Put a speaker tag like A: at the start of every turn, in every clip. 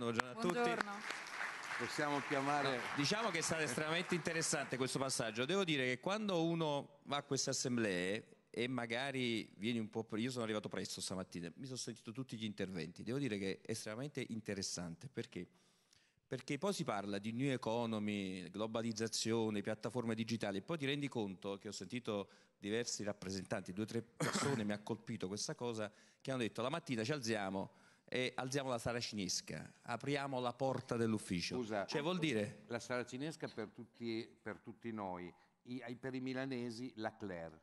A: buongiorno, buongiorno a
B: Buongiorno.
A: tutti.
C: Possiamo chiamare...
A: Diciamo che è stato estremamente interessante questo passaggio. Devo dire che quando uno va a queste assemblee e magari vieni un po'... Io sono arrivato presto stamattina, mi sono sentito tutti gli interventi. Devo dire che è estremamente interessante perché perché poi si parla di new economy, globalizzazione, piattaforme digitali e poi ti rendi conto che ho sentito diversi rappresentanti, due o tre persone, mi ha colpito questa cosa, che hanno detto la mattina ci alziamo e alziamo la saracinesca, apriamo la porta dell'ufficio.
C: Scusa.
A: Cioè vuol dire...
C: La saracinesca per tutti, per tutti noi, I- per i milanesi la Claire.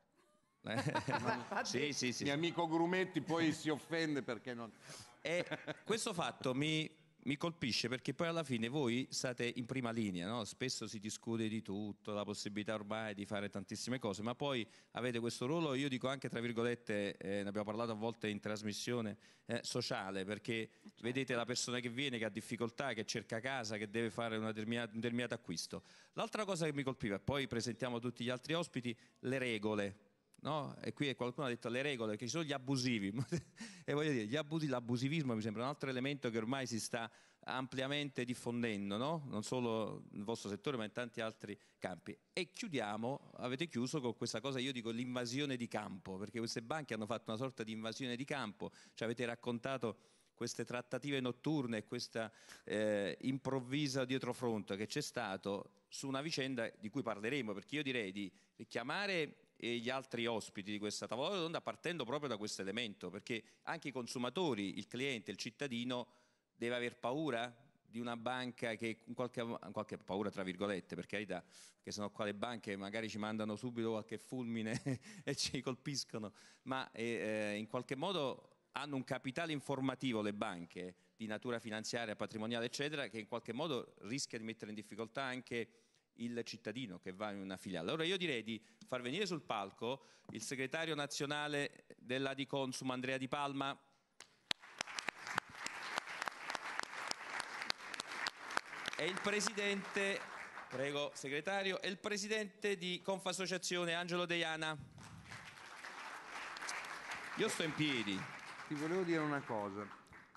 A: sì, sì, sì.
C: Mio amico Grumetti poi si offende perché non...
A: E questo fatto mi, mi colpisce perché poi alla fine voi state in prima linea, no? spesso si discute di tutto, la possibilità ormai di fare tantissime cose, ma poi avete questo ruolo, io dico anche tra virgolette, eh, ne abbiamo parlato a volte in trasmissione, eh, sociale, perché vedete la persona che viene, che ha difficoltà, che cerca casa, che deve fare determinata- un determinato acquisto. L'altra cosa che mi colpiva, e poi presentiamo tutti gli altri ospiti, le regole. No? E qui qualcuno ha detto le regole, che ci sono gli abusivi. e voglio dire, gli abusi, l'abusivismo mi sembra un altro elemento che ormai si sta ampiamente diffondendo, no? non solo nel vostro settore, ma in tanti altri campi. E chiudiamo, avete chiuso con questa cosa, io dico l'invasione di campo, perché queste banche hanno fatto una sorta di invasione di campo, ci avete raccontato queste trattative notturne e questa eh, improvvisa dietrofront che c'è stato su una vicenda di cui parleremo, perché io direi di chiamare eh, gli altri ospiti di questa tavola rotonda partendo proprio da questo elemento, perché anche i consumatori, il cliente, il cittadino deve aver paura di una banca che in qualche, qualche paura tra virgolette per carità perché sennò qua le banche magari ci mandano subito qualche fulmine e ci colpiscono ma eh, eh, in qualche modo hanno un capitale informativo le banche di natura finanziaria, patrimoniale eccetera che in qualche modo rischia di mettere in difficoltà anche il cittadino che va in una filiale. Allora io direi di far venire sul palco il segretario nazionale della Di Consum Andrea Di Palma e il presidente, prego segretario, e il presidente di Confassociazione Angelo Deiana. Io sto in piedi.
C: Ti volevo dire una cosa.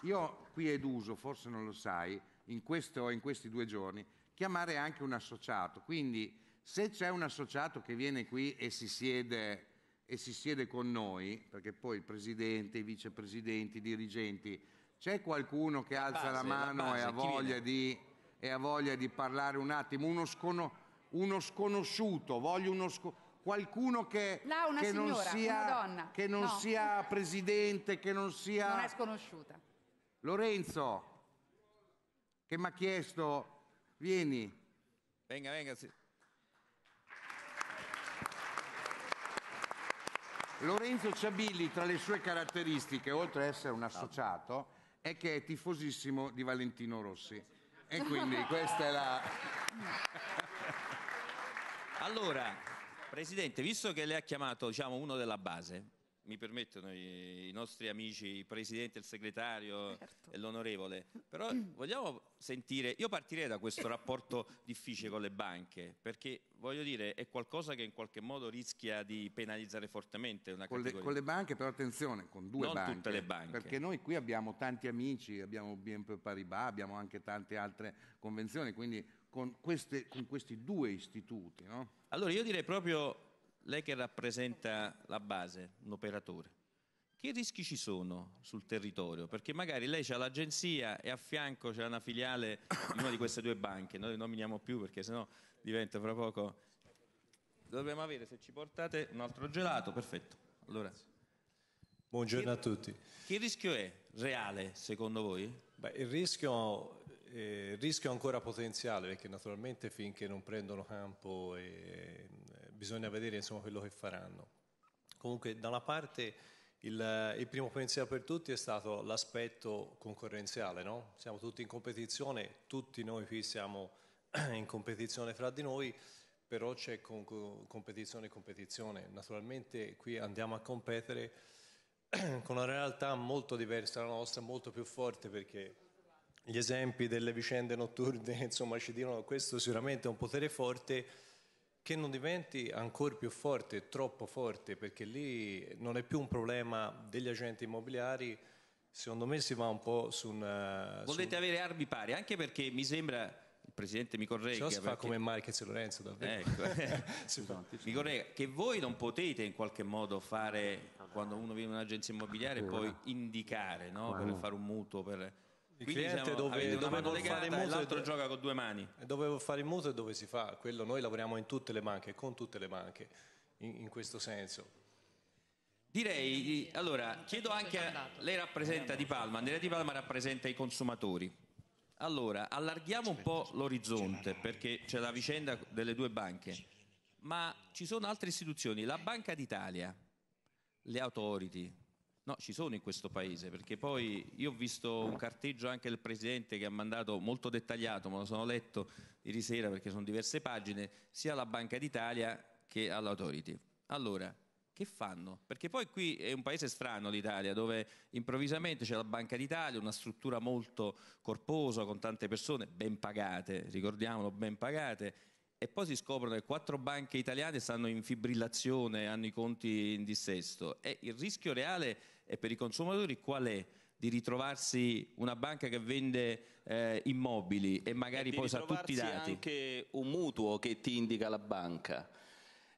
C: Io qui ed uso, forse non lo sai, in, questo, in questi due giorni, chiamare anche un associato. Quindi se c'è un associato che viene qui e si siede, e si siede con noi, perché poi il presidente, i vicepresidenti, i dirigenti, c'è qualcuno che alza
A: base,
C: la
A: la
C: mano
A: base,
C: e ha voglia
A: viene?
C: di, e ha voglia di parlare un attimo, uno, scono- uno sconosciuto, voglio uno sco- qualcuno che,
B: Là una
C: che non
B: signora,
C: sia,
B: una donna.
C: che non
B: No.
C: sia presidente, che non sia...
B: Non è sconosciuta.
C: Lorenzo, che mi ha chiesto, vieni.
A: Venga, venga. sì.
C: Lorenzo Ciabilli, tra le sue caratteristiche, oltre ad essere un associato, è che è tifosissimo di Valentino Rossi. E quindi questa è la...
A: Allora, Presidente, visto che lei ha chiamato diciamo, uno della base, mi permettono i, i nostri amici, il Presidente, il Segretario
B: Certo.
A: e l'Onorevole, però vogliamo sentire, io partirei da questo rapporto difficile con le banche, perché voglio dire è qualcosa che in qualche modo rischia di penalizzare fortemente una
C: Con le,
A: categoria.
C: con le banche, però attenzione, con due
A: Non
C: banche.
A: tutte le banche.
C: Perché noi qui abbiamo tanti amici, abbiamo BNP Paribas, abbiamo anche tante altre convenzioni, quindi con, queste- con questi due istituti, no?
A: Allora io direi proprio, lei che rappresenta la base, un operatore, che rischi ci sono sul territorio? Perché magari lei c'ha l'agenzia e a fianco c'è una filiale di una di queste due banche, noi non nominiamo più perché sennò diventa fra poco... Dobbiamo avere, se ci portate, un altro gelato, perfetto. Allora,
D: Buongiorno a tutti.
A: che rischio è reale secondo voi?
D: Beh, il, rischio, eh, il rischio è ancora potenziale perché naturalmente finché non prendono campo eh, bisogna vedere insomma, quello che faranno. Comunque da una parte il, il primo pensiero per tutti è stato l'aspetto concorrenziale, no? siamo tutti in competizione, tutti noi qui siamo in competizione fra di noi, però c'è con- competizione e competizione. Naturalmente qui andiamo a competere con una realtà molto diversa dalla nostra, molto più forte perché gli esempi delle vicende notturne insomma ci dicono che questo sicuramente è un potere forte che non diventi ancora più forte, troppo forte, perché lì non è più un problema degli agenti immobiliari, Secondo me si va un po' su un...
A: Volete su... avere armi pari, anche perché mi sembra il Presidente mi corregga.
D: Si
A: perché...
D: fa come Marquez e Lorenzo, davvero.
A: Ecco. mi corregga, che voi non potete in qualche modo fare, quando uno viene in un'agenzia immobiliare, poi indicare no? per fare un mutuo. Per...
D: Il Quindi cliente siamo, dove, dove vuole fare il mutuo
A: l'altro gioca con due mani.
D: Dove vuole fare il mutuo e dove si fa. Quello noi lavoriamo in tutte le banche, con tutte le banche, in, in questo senso.
A: Direi, allora, chiedo anche a lei rappresenta Di Palma, Andrea Di Palma rappresenta i consumatori. Allora, allarghiamo un po' l'orizzonte perché c'è la vicenda delle due banche, ma ci sono altre istituzioni, la Banca d'Italia, le authority, no, ci sono in questo paese perché poi io ho visto un carteggio anche del Presidente che ha mandato molto dettagliato, me lo sono letto ieri sera perché sono diverse pagine, sia alla Banca d'Italia che all'authority. Allora, che fanno? Perché poi qui è un paese strano l'Italia, dove improvvisamente c'è la Banca d'Italia, una struttura molto corposa, con tante persone ben pagate, ricordiamolo, ben pagate, e poi si scoprono che quattro banche italiane stanno in fibrillazione, hanno i conti in dissesto. E il rischio reale è per i consumatori qual è? Di ritrovarsi una banca che vende eh, immobili e magari e poi sa tutti i dati.
B: anche un mutuo che ti indica la banca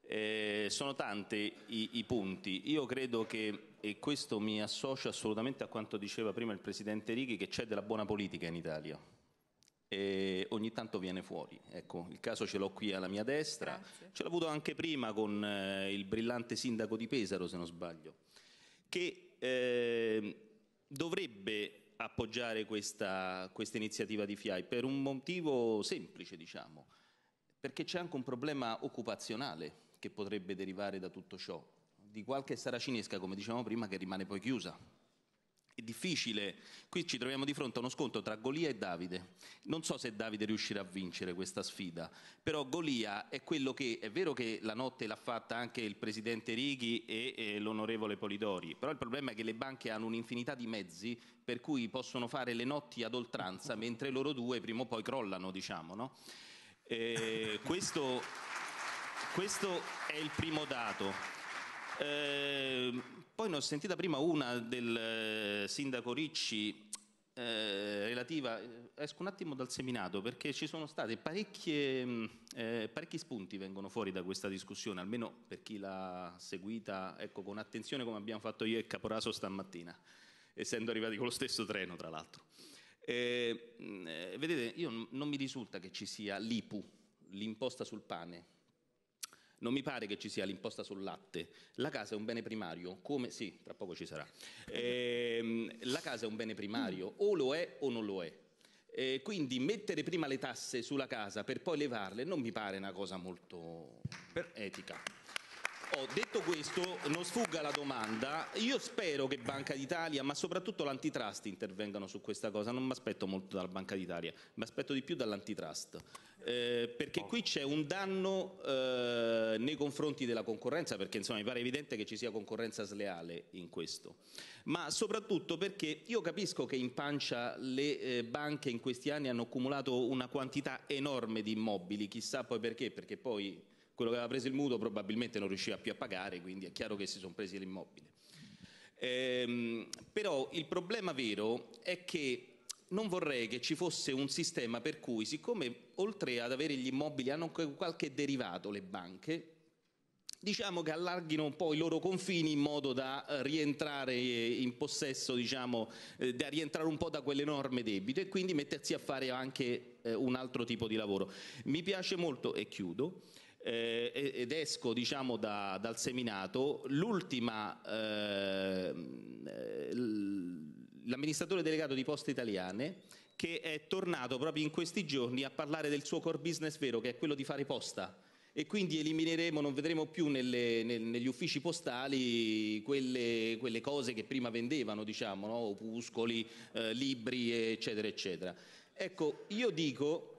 B: eh, sono tanti i, i, punti. Io credo che, e questo mi associa assolutamente a quanto diceva prima il Presidente Righi, che c'è della buona politica in Italia. E ogni tanto viene fuori. Ecco, il caso ce l'ho qui alla mia destra, Grazie. ce l'ho avuto anche prima con eh, il brillante sindaco di Pesaro, se non sbaglio, che eh, dovrebbe appoggiare questa, questa iniziativa di FIAI per un motivo semplice, diciamo, perché c'è anche un problema occupazionale che potrebbe derivare da tutto ciò, di qualche saracinesca, come dicevamo prima, che rimane poi chiusa. È difficile, qui ci troviamo di fronte a uno scontro tra Golia e Davide. Non so se Davide riuscirà a vincere questa sfida, però Golia è quello che, è vero che la notte l'ha fatta anche il presidente Righi e, e l'onorevole Polidori, però il problema è che le banche hanno un'infinità di mezzi per cui possono fare le notti ad oltranza, mentre loro due prima o poi crollano, diciamo, no? questo questo è il primo dato. Eh, poi ne ho sentita prima una del eh, sindaco Ricci eh, relativa, eh, esco un attimo dal seminato perché ci sono stati mm, eh, parecchi spunti vengono fuori da questa discussione, almeno per chi l'ha seguita ecco, con attenzione come abbiamo fatto io e Caporaso stamattina, essendo arrivati con lo stesso treno tra l'altro. Eh, mm, vedete, io non mi risulta che ci sia l'IPU, l'imposta sul pane, non mi pare che ci sia l'imposta sul latte. La casa è un bene primario, come sì, tra poco ci sarà. Eh, la casa è un bene primario, o lo è o non lo è. Eh, quindi mettere prima le tasse sulla casa per poi levarle non mi pare una cosa molto etica. Oh, detto questo, non sfugga la domanda, io spero che Banca d'Italia, ma soprattutto l'antitrust intervengano su questa cosa, non mi aspetto molto dalla Banca d'Italia, mi aspetto di più dall'antitrust. Eh, perché qui c'è un danno eh, nei confronti della concorrenza, perché insomma mi pare evidente che ci sia concorrenza sleale in questo, ma soprattutto perché io capisco che in pancia le eh, banche in questi anni hanno accumulato una quantità enorme di immobili, chissà poi perché, perché poi quello che aveva preso il mutuo probabilmente non riusciva più a pagare, quindi è chiaro che si sono presi l'immobile. Ehm, però il problema vero è che non vorrei che ci fosse un sistema per cui, siccome oltre ad avere gli immobili hanno qualche derivato le banche, diciamo che allarghino un po' i loro confini in modo da eh, rientrare in possesso, diciamo, eh, da rientrare un po' da quell'enorme debito e quindi mettersi a fare anche eh, un altro tipo di lavoro. Mi piace molto, e chiudo, eh, ed esco diciamo, da, dal seminato, l'ultima, eh, l'amministratore delegato di Poste Italiane che è tornato proprio in questi giorni a parlare del suo core business vero che è quello di fare posta e quindi elimineremo, non vedremo più nelle, nel, negli uffici postali quelle, quelle, cose che prima vendevano, diciamo, no? opuscoli, eh, libri, eccetera, eccetera. Ecco, io dico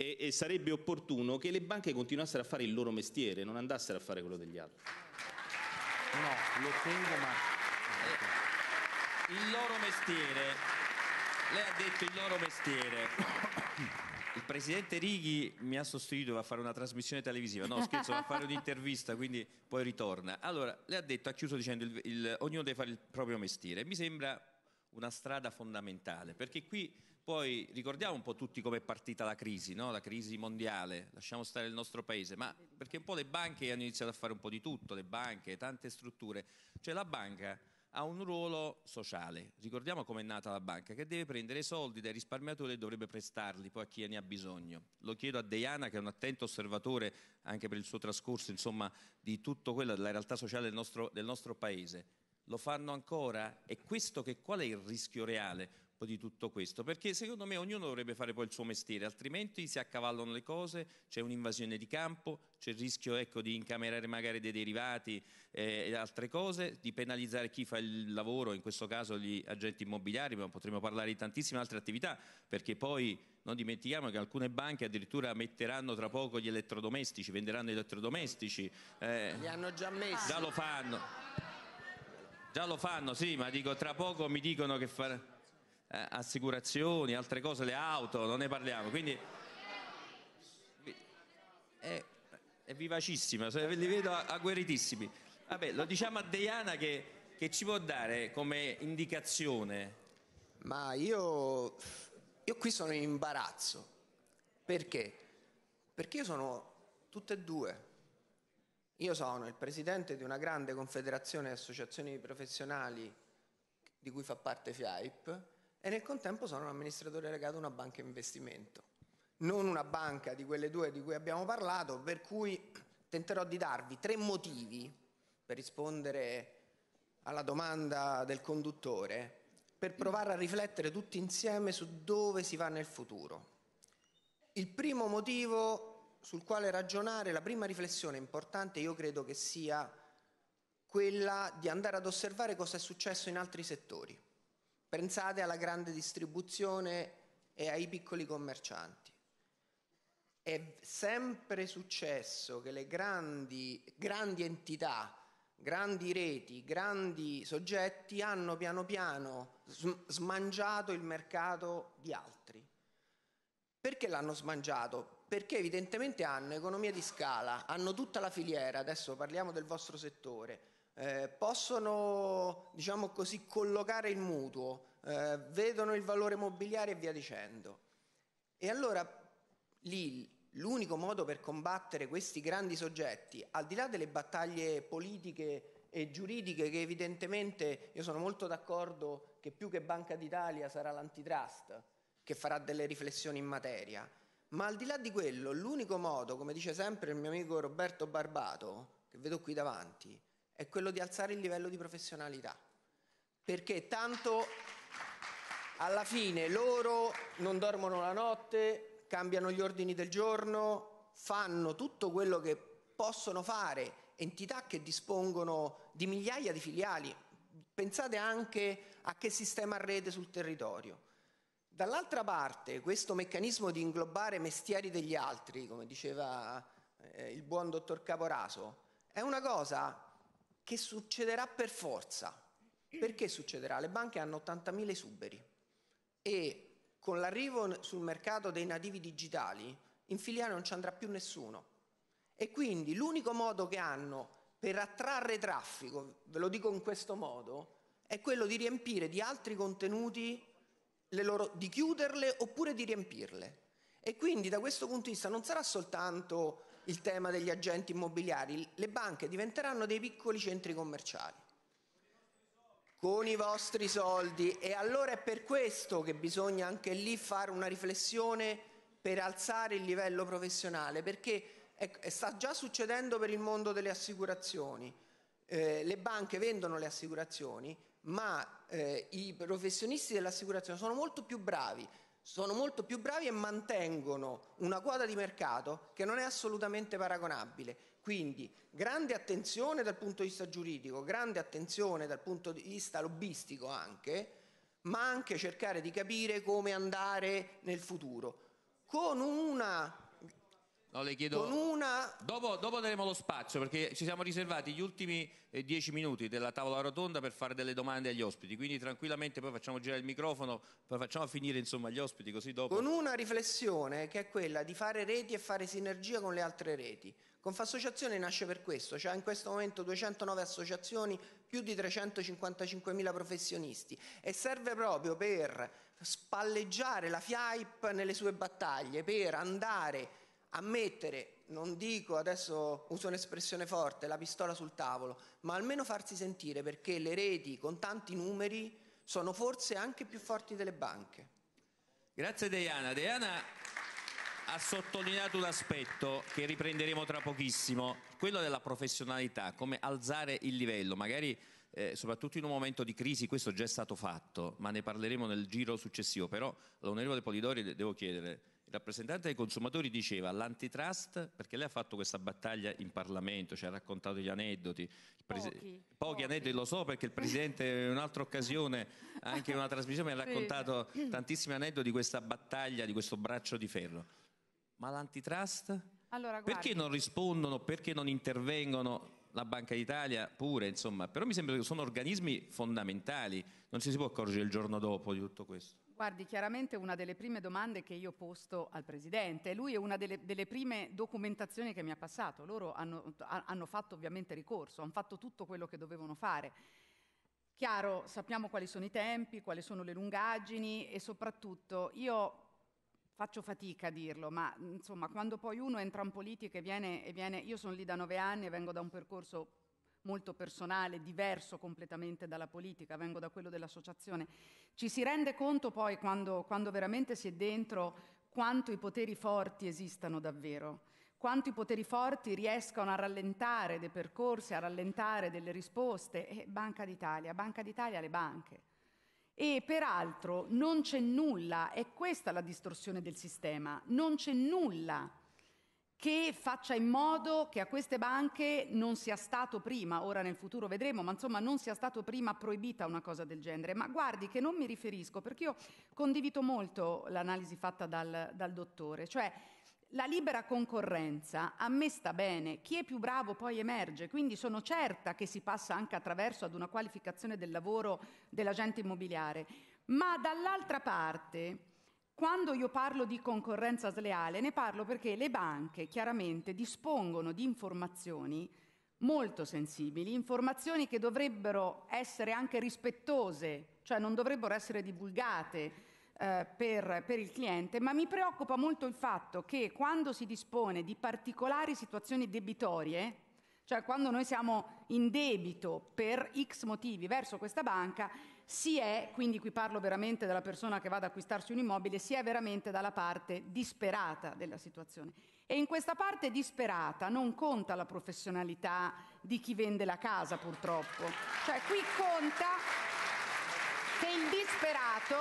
B: e, e sarebbe opportuno che le banche continuassero a fare il loro mestiere, non andassero a fare quello degli altri.
C: No, lo tengo ma...
A: Il loro mestiere, lei ha detto il loro mestiere. Il presidente Righi mi ha sostituito va a fare una trasmissione televisiva, no scherzo, va a fare un'intervista, quindi poi ritorna. Allora, lei ha detto, ha chiuso dicendo il, il, ognuno deve fare il proprio mestiere. Mi sembra una strada fondamentale, perché qui poi ricordiamo un po' tutti come è partita la crisi, no? la crisi mondiale, lasciamo stare il nostro paese, ma perché un po' le banche hanno iniziato a fare un po' di tutto, le banche, tante strutture, cioè la banca ha un ruolo sociale, ricordiamo com'è nata la banca, che deve prendere soldi dai risparmiatori e dovrebbe prestarli poi a chi ne ha bisogno. Lo chiedo a Deiana che è un attento osservatore anche per il suo trascorso insomma, di tutto quello della realtà sociale del nostro, del nostro paese. Lo fanno ancora? E questo che, qual è il rischio reale? Di tutto questo, perché secondo me ognuno dovrebbe fare poi il suo mestiere, altrimenti si accavallano le cose, c'è un'invasione di campo, c'è il rischio ecco, di incamerare magari dei derivati eh, e altre cose, di penalizzare chi fa il lavoro, in questo caso gli agenti immobiliari, ma potremmo parlare di tantissime altre attività, perché poi non dimentichiamo che alcune banche addirittura metteranno tra poco gli elettrodomestici, venderanno elettrodomestici.
E: Eh, Li hanno già messi.
A: Già lo fanno. Già lo fanno, sì, ma dico tra poco mi dicono che faranno eh, assicurazioni, altre cose, le auto, non ne parliamo. Quindi è, è vivacissima, li vedo agguerritissimi. Vabbè, lo diciamo a Deiana che, che ci può dare come indicazione.
E: Ma io, io qui sono in imbarazzo. Perché? Perché io sono tutte e due. Io sono il presidente di una grande confederazione di associazioni professionali di cui fa parte FIAIP e nel contempo sono un amministratore legato a una banca investimento. Non una banca di quelle due di cui abbiamo parlato, per cui tenterò di darvi tre motivi per rispondere alla domanda del conduttore, per provare a riflettere tutti insieme su dove si va nel futuro. Il primo motivo sul quale ragionare, la prima riflessione importante, io credo che sia quella di andare ad osservare cosa è successo in altri settori. Pensate alla grande distribuzione e ai piccoli commercianti. È sempre successo che le grandi, grandi entità, grandi reti, grandi soggetti hanno piano piano smangiato il mercato di altri. Perché l'hanno smangiato? Perché evidentemente hanno economia di scala, hanno tutta la filiera, adesso parliamo del vostro settore, eh, possono diciamo così, collocare il mutuo, eh, vedono il valore mobiliare e via dicendo. E allora lì l'unico modo per combattere questi grandi soggetti, al di là delle battaglie politiche e giuridiche che evidentemente io sono molto d'accordo che più che Banca d'Italia sarà l'antitrust che farà delle riflessioni in materia, ma al di là di quello l'unico modo, come dice sempre il mio amico Roberto Barbato, che vedo qui davanti, è quello di alzare il livello di professionalità. Perché tanto alla fine loro non dormono la notte, cambiano gli ordini del giorno, fanno tutto quello che possono fare entità che dispongono di migliaia di filiali. Pensate anche a che sistema a rete sul territorio. Dall'altra parte, questo meccanismo di inglobare mestieri degli altri, come diceva eh, il buon dottor Caporaso, è una cosa che succederà per forza. Perché succederà? Le banche hanno 80.000 esuberi e con l'arrivo sul mercato dei nativi digitali in filiale non ci andrà più nessuno. E quindi l'unico modo che hanno per attrarre traffico, ve lo dico in questo modo, è quello di riempire di altri contenuti, loro, di chiuderle oppure di riempirle. E quindi da questo punto di vista non sarà soltanto il tema degli agenti immobiliari, le banche diventeranno dei piccoli centri commerciali. Con i vostri soldi. E allora è per questo che bisogna anche lì fare una riflessione per alzare il livello professionale perché è, è sta già succedendo per il mondo delle assicurazioni. Eh, le banche vendono le assicurazioni ma eh, i professionisti dell'assicurazione sono molto più bravi sono molto più bravi e mantengono una quota di mercato che non è assolutamente paragonabile. Quindi grande attenzione dal punto di vista giuridico, grande attenzione dal punto di vista lobbistico anche, ma anche cercare di capire come andare nel futuro. Con una
A: No, le chiedo...
E: con una
A: Dopo, dopo daremo lo spazio perché ci siamo riservati gli ultimi eh, dieci minuti della tavola rotonda per fare delle domande agli ospiti, quindi tranquillamente poi facciamo girare il microfono, poi facciamo finire insomma gli ospiti così dopo...
E: con una riflessione che è quella di fare reti e fare sinergia con le altre reti. Confassociazione nasce per questo, c'è in questo momento 209 associazioni, più di 355.000 professionisti e serve proprio per spalleggiare la FIAIP nelle sue battaglie, per andare a mettere, non dico adesso uso un'espressione forte, la pistola sul tavolo, ma almeno farsi sentire perché le reti con tanti numeri sono forse anche più forti delle banche.
A: Grazie Diana. Diana ha sottolineato un aspetto che riprenderemo tra pochissimo, quello della professionalità, come alzare il livello, magari eh, soprattutto in un momento di crisi, questo già è stato fatto, ma ne parleremo nel giro successivo, però l'onorevole Polidori devo chiedere, il rappresentante dei consumatori diceva l'antitrust, perché lei ha fatto questa battaglia in Parlamento, ci ha raccontato gli aneddoti, presi-
F: Pochi,
A: pochi
F: pochi.
A: aneddoti lo so perché il Presidente in un'altra occasione, anche in una trasmissione, mi ha raccontato tantissimi aneddoti di questa battaglia, di questo braccio di ferro. Ma l'antitrust?
F: Allora,
A: Perché non rispondono? Perché non intervengono? La Banca d'Italia pure, insomma, però mi sembra che sono organismi fondamentali, non ci si può accorgere il giorno dopo di tutto questo.
F: Guardi, chiaramente una delle prime domande che io ho posto al Presidente, lui è una delle, delle prime documentazioni che mi ha passato. Loro hanno, ha- hanno fatto ovviamente ricorso, hanno fatto tutto quello che dovevano fare. Chiaro, sappiamo quali sono i tempi, quali sono le lungaggini e soprattutto io faccio fatica a dirlo, ma insomma quando poi uno entra in politica e viene, e viene io sono lì da nove anni e vengo da un percorso molto personale, diverso completamente dalla politica, vengo da quello dell'associazione, ci si rende conto poi quando, quando veramente si è dentro quanto i poteri forti esistano davvero, quanto i poteri forti riescano a rallentare dei percorsi, a rallentare delle risposte. E Banca d'Italia, Banca d'Italia le banche. E peraltro non c'è nulla, è questa la distorsione del sistema, non c'è nulla che faccia in modo che a queste banche non sia stato prima, ora nel futuro vedremo, ma insomma non sia stato prima proibita una cosa del genere. Ma guardi che non mi riferisco, perché io condivido molto l'analisi fatta dal, dal dottore, cioè la libera concorrenza a me sta bene, chi è più bravo poi emerge, quindi sono certa che si passa anche attraverso ad una qualificazione del lavoro dell'agente immobiliare, ma dall'altra parte quando io parlo di concorrenza sleale ne parlo perché le banche chiaramente dispongono di informazioni molto sensibili, informazioni che dovrebbero essere anche rispettose, cioè non dovrebbero essere divulgate eh, per, per il cliente, ma mi preoccupa molto il fatto che quando si dispone di particolari situazioni debitorie, cioè quando noi siamo in debito per X motivi verso questa banca, si è, quindi qui parlo veramente della persona che va ad acquistarsi un immobile, si è veramente dalla parte disperata della situazione. E in questa parte disperata non conta la professionalità di chi vende la casa, purtroppo. Cioè qui conta che il disperato,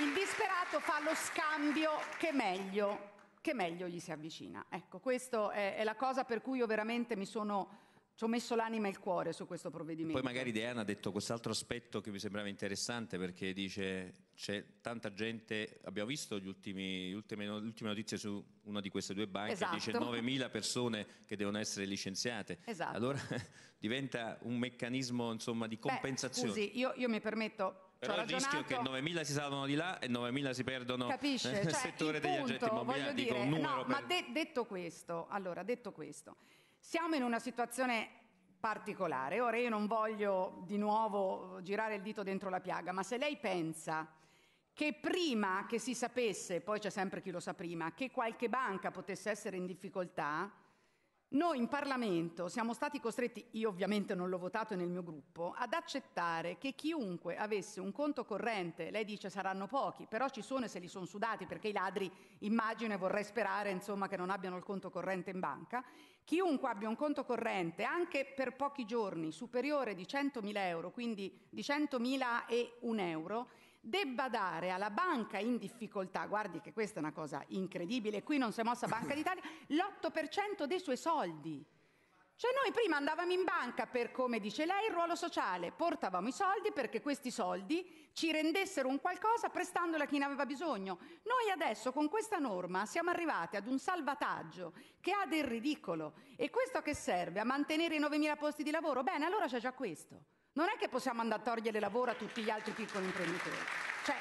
F: il disperato fa lo scambio che meglio, che meglio gli si avvicina. Ecco, questa è, è la cosa per cui io veramente mi sono, ci ho messo l'anima e il cuore su questo provvedimento.
A: Poi magari Diana ha detto quest'altro aspetto che mi sembrava interessante perché dice c'è tanta gente, abbiamo visto gli ultimi, gli ultime, le ultime notizie su una di queste due banche,
F: Esatto.
A: dice 9.000 persone che devono essere licenziate.
F: Esatto.
A: Allora diventa un meccanismo insomma, di
F: Beh,
A: compensazione.
F: scusi, io, io mi permetto,
A: Però il rischio è che
F: ragionato-
A: 9.000 si salvano di là e 9.000 si perdono
F: Capisce?
A: nel
F: Cioè,
A: settore degli
F: punto,
A: agenti immobiliari.
F: dire,
A: un numero
F: no, ma
A: per-
F: de- detto questo, allora, detto questo, siamo in una situazione particolare. Ora io non voglio di nuovo girare il dito dentro la piaga, ma se lei pensa che prima che si sapesse, poi c'è sempre chi lo sa prima, che qualche banca potesse essere in difficoltà, noi in Parlamento siamo stati costretti, io ovviamente non l'ho votato nel mio gruppo, ad accettare che chiunque avesse un conto corrente, lei dice saranno pochi, però ci sono e se li sono sudati perché i ladri immagino e vorrei sperare insomma che non abbiano il conto corrente in banca, chiunque abbia un conto corrente anche per pochi giorni superiore di 100.000 euro, quindi di 100.000 e un euro, debba dare alla banca in difficoltà, guardi che questa è una cosa incredibile, qui non si è mossa Banca d'Italia, l'8% dei suoi soldi. Cioè noi prima andavamo in banca per, come dice lei, il ruolo sociale, portavamo i soldi perché questi soldi ci rendessero un qualcosa prestandoli a chi ne aveva bisogno. Noi adesso con questa norma siamo arrivati ad un salvataggio che ha del ridicolo. E questo che serve? A mantenere i 9.000 posti di lavoro? Bene, allora c'è già questo. Non è che possiamo andare a togliere lavoro a tutti gli altri piccoli imprenditori. Cioè,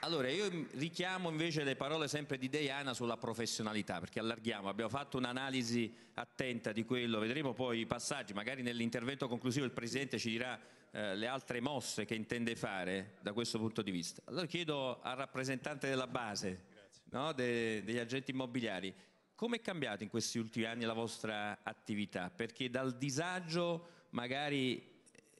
A: Allora, io richiamo invece le parole sempre di Deiana sulla professionalità, perché allarghiamo, abbiamo fatto un'analisi attenta di quello, vedremo poi i passaggi, magari nell'intervento conclusivo il Presidente ci dirà eh, le altre mosse che intende fare da questo punto di vista. Allora chiedo al rappresentante della base, no, de, degli agenti immobiliari, come è cambiata in questi ultimi anni la vostra attività? Perché dal disagio magari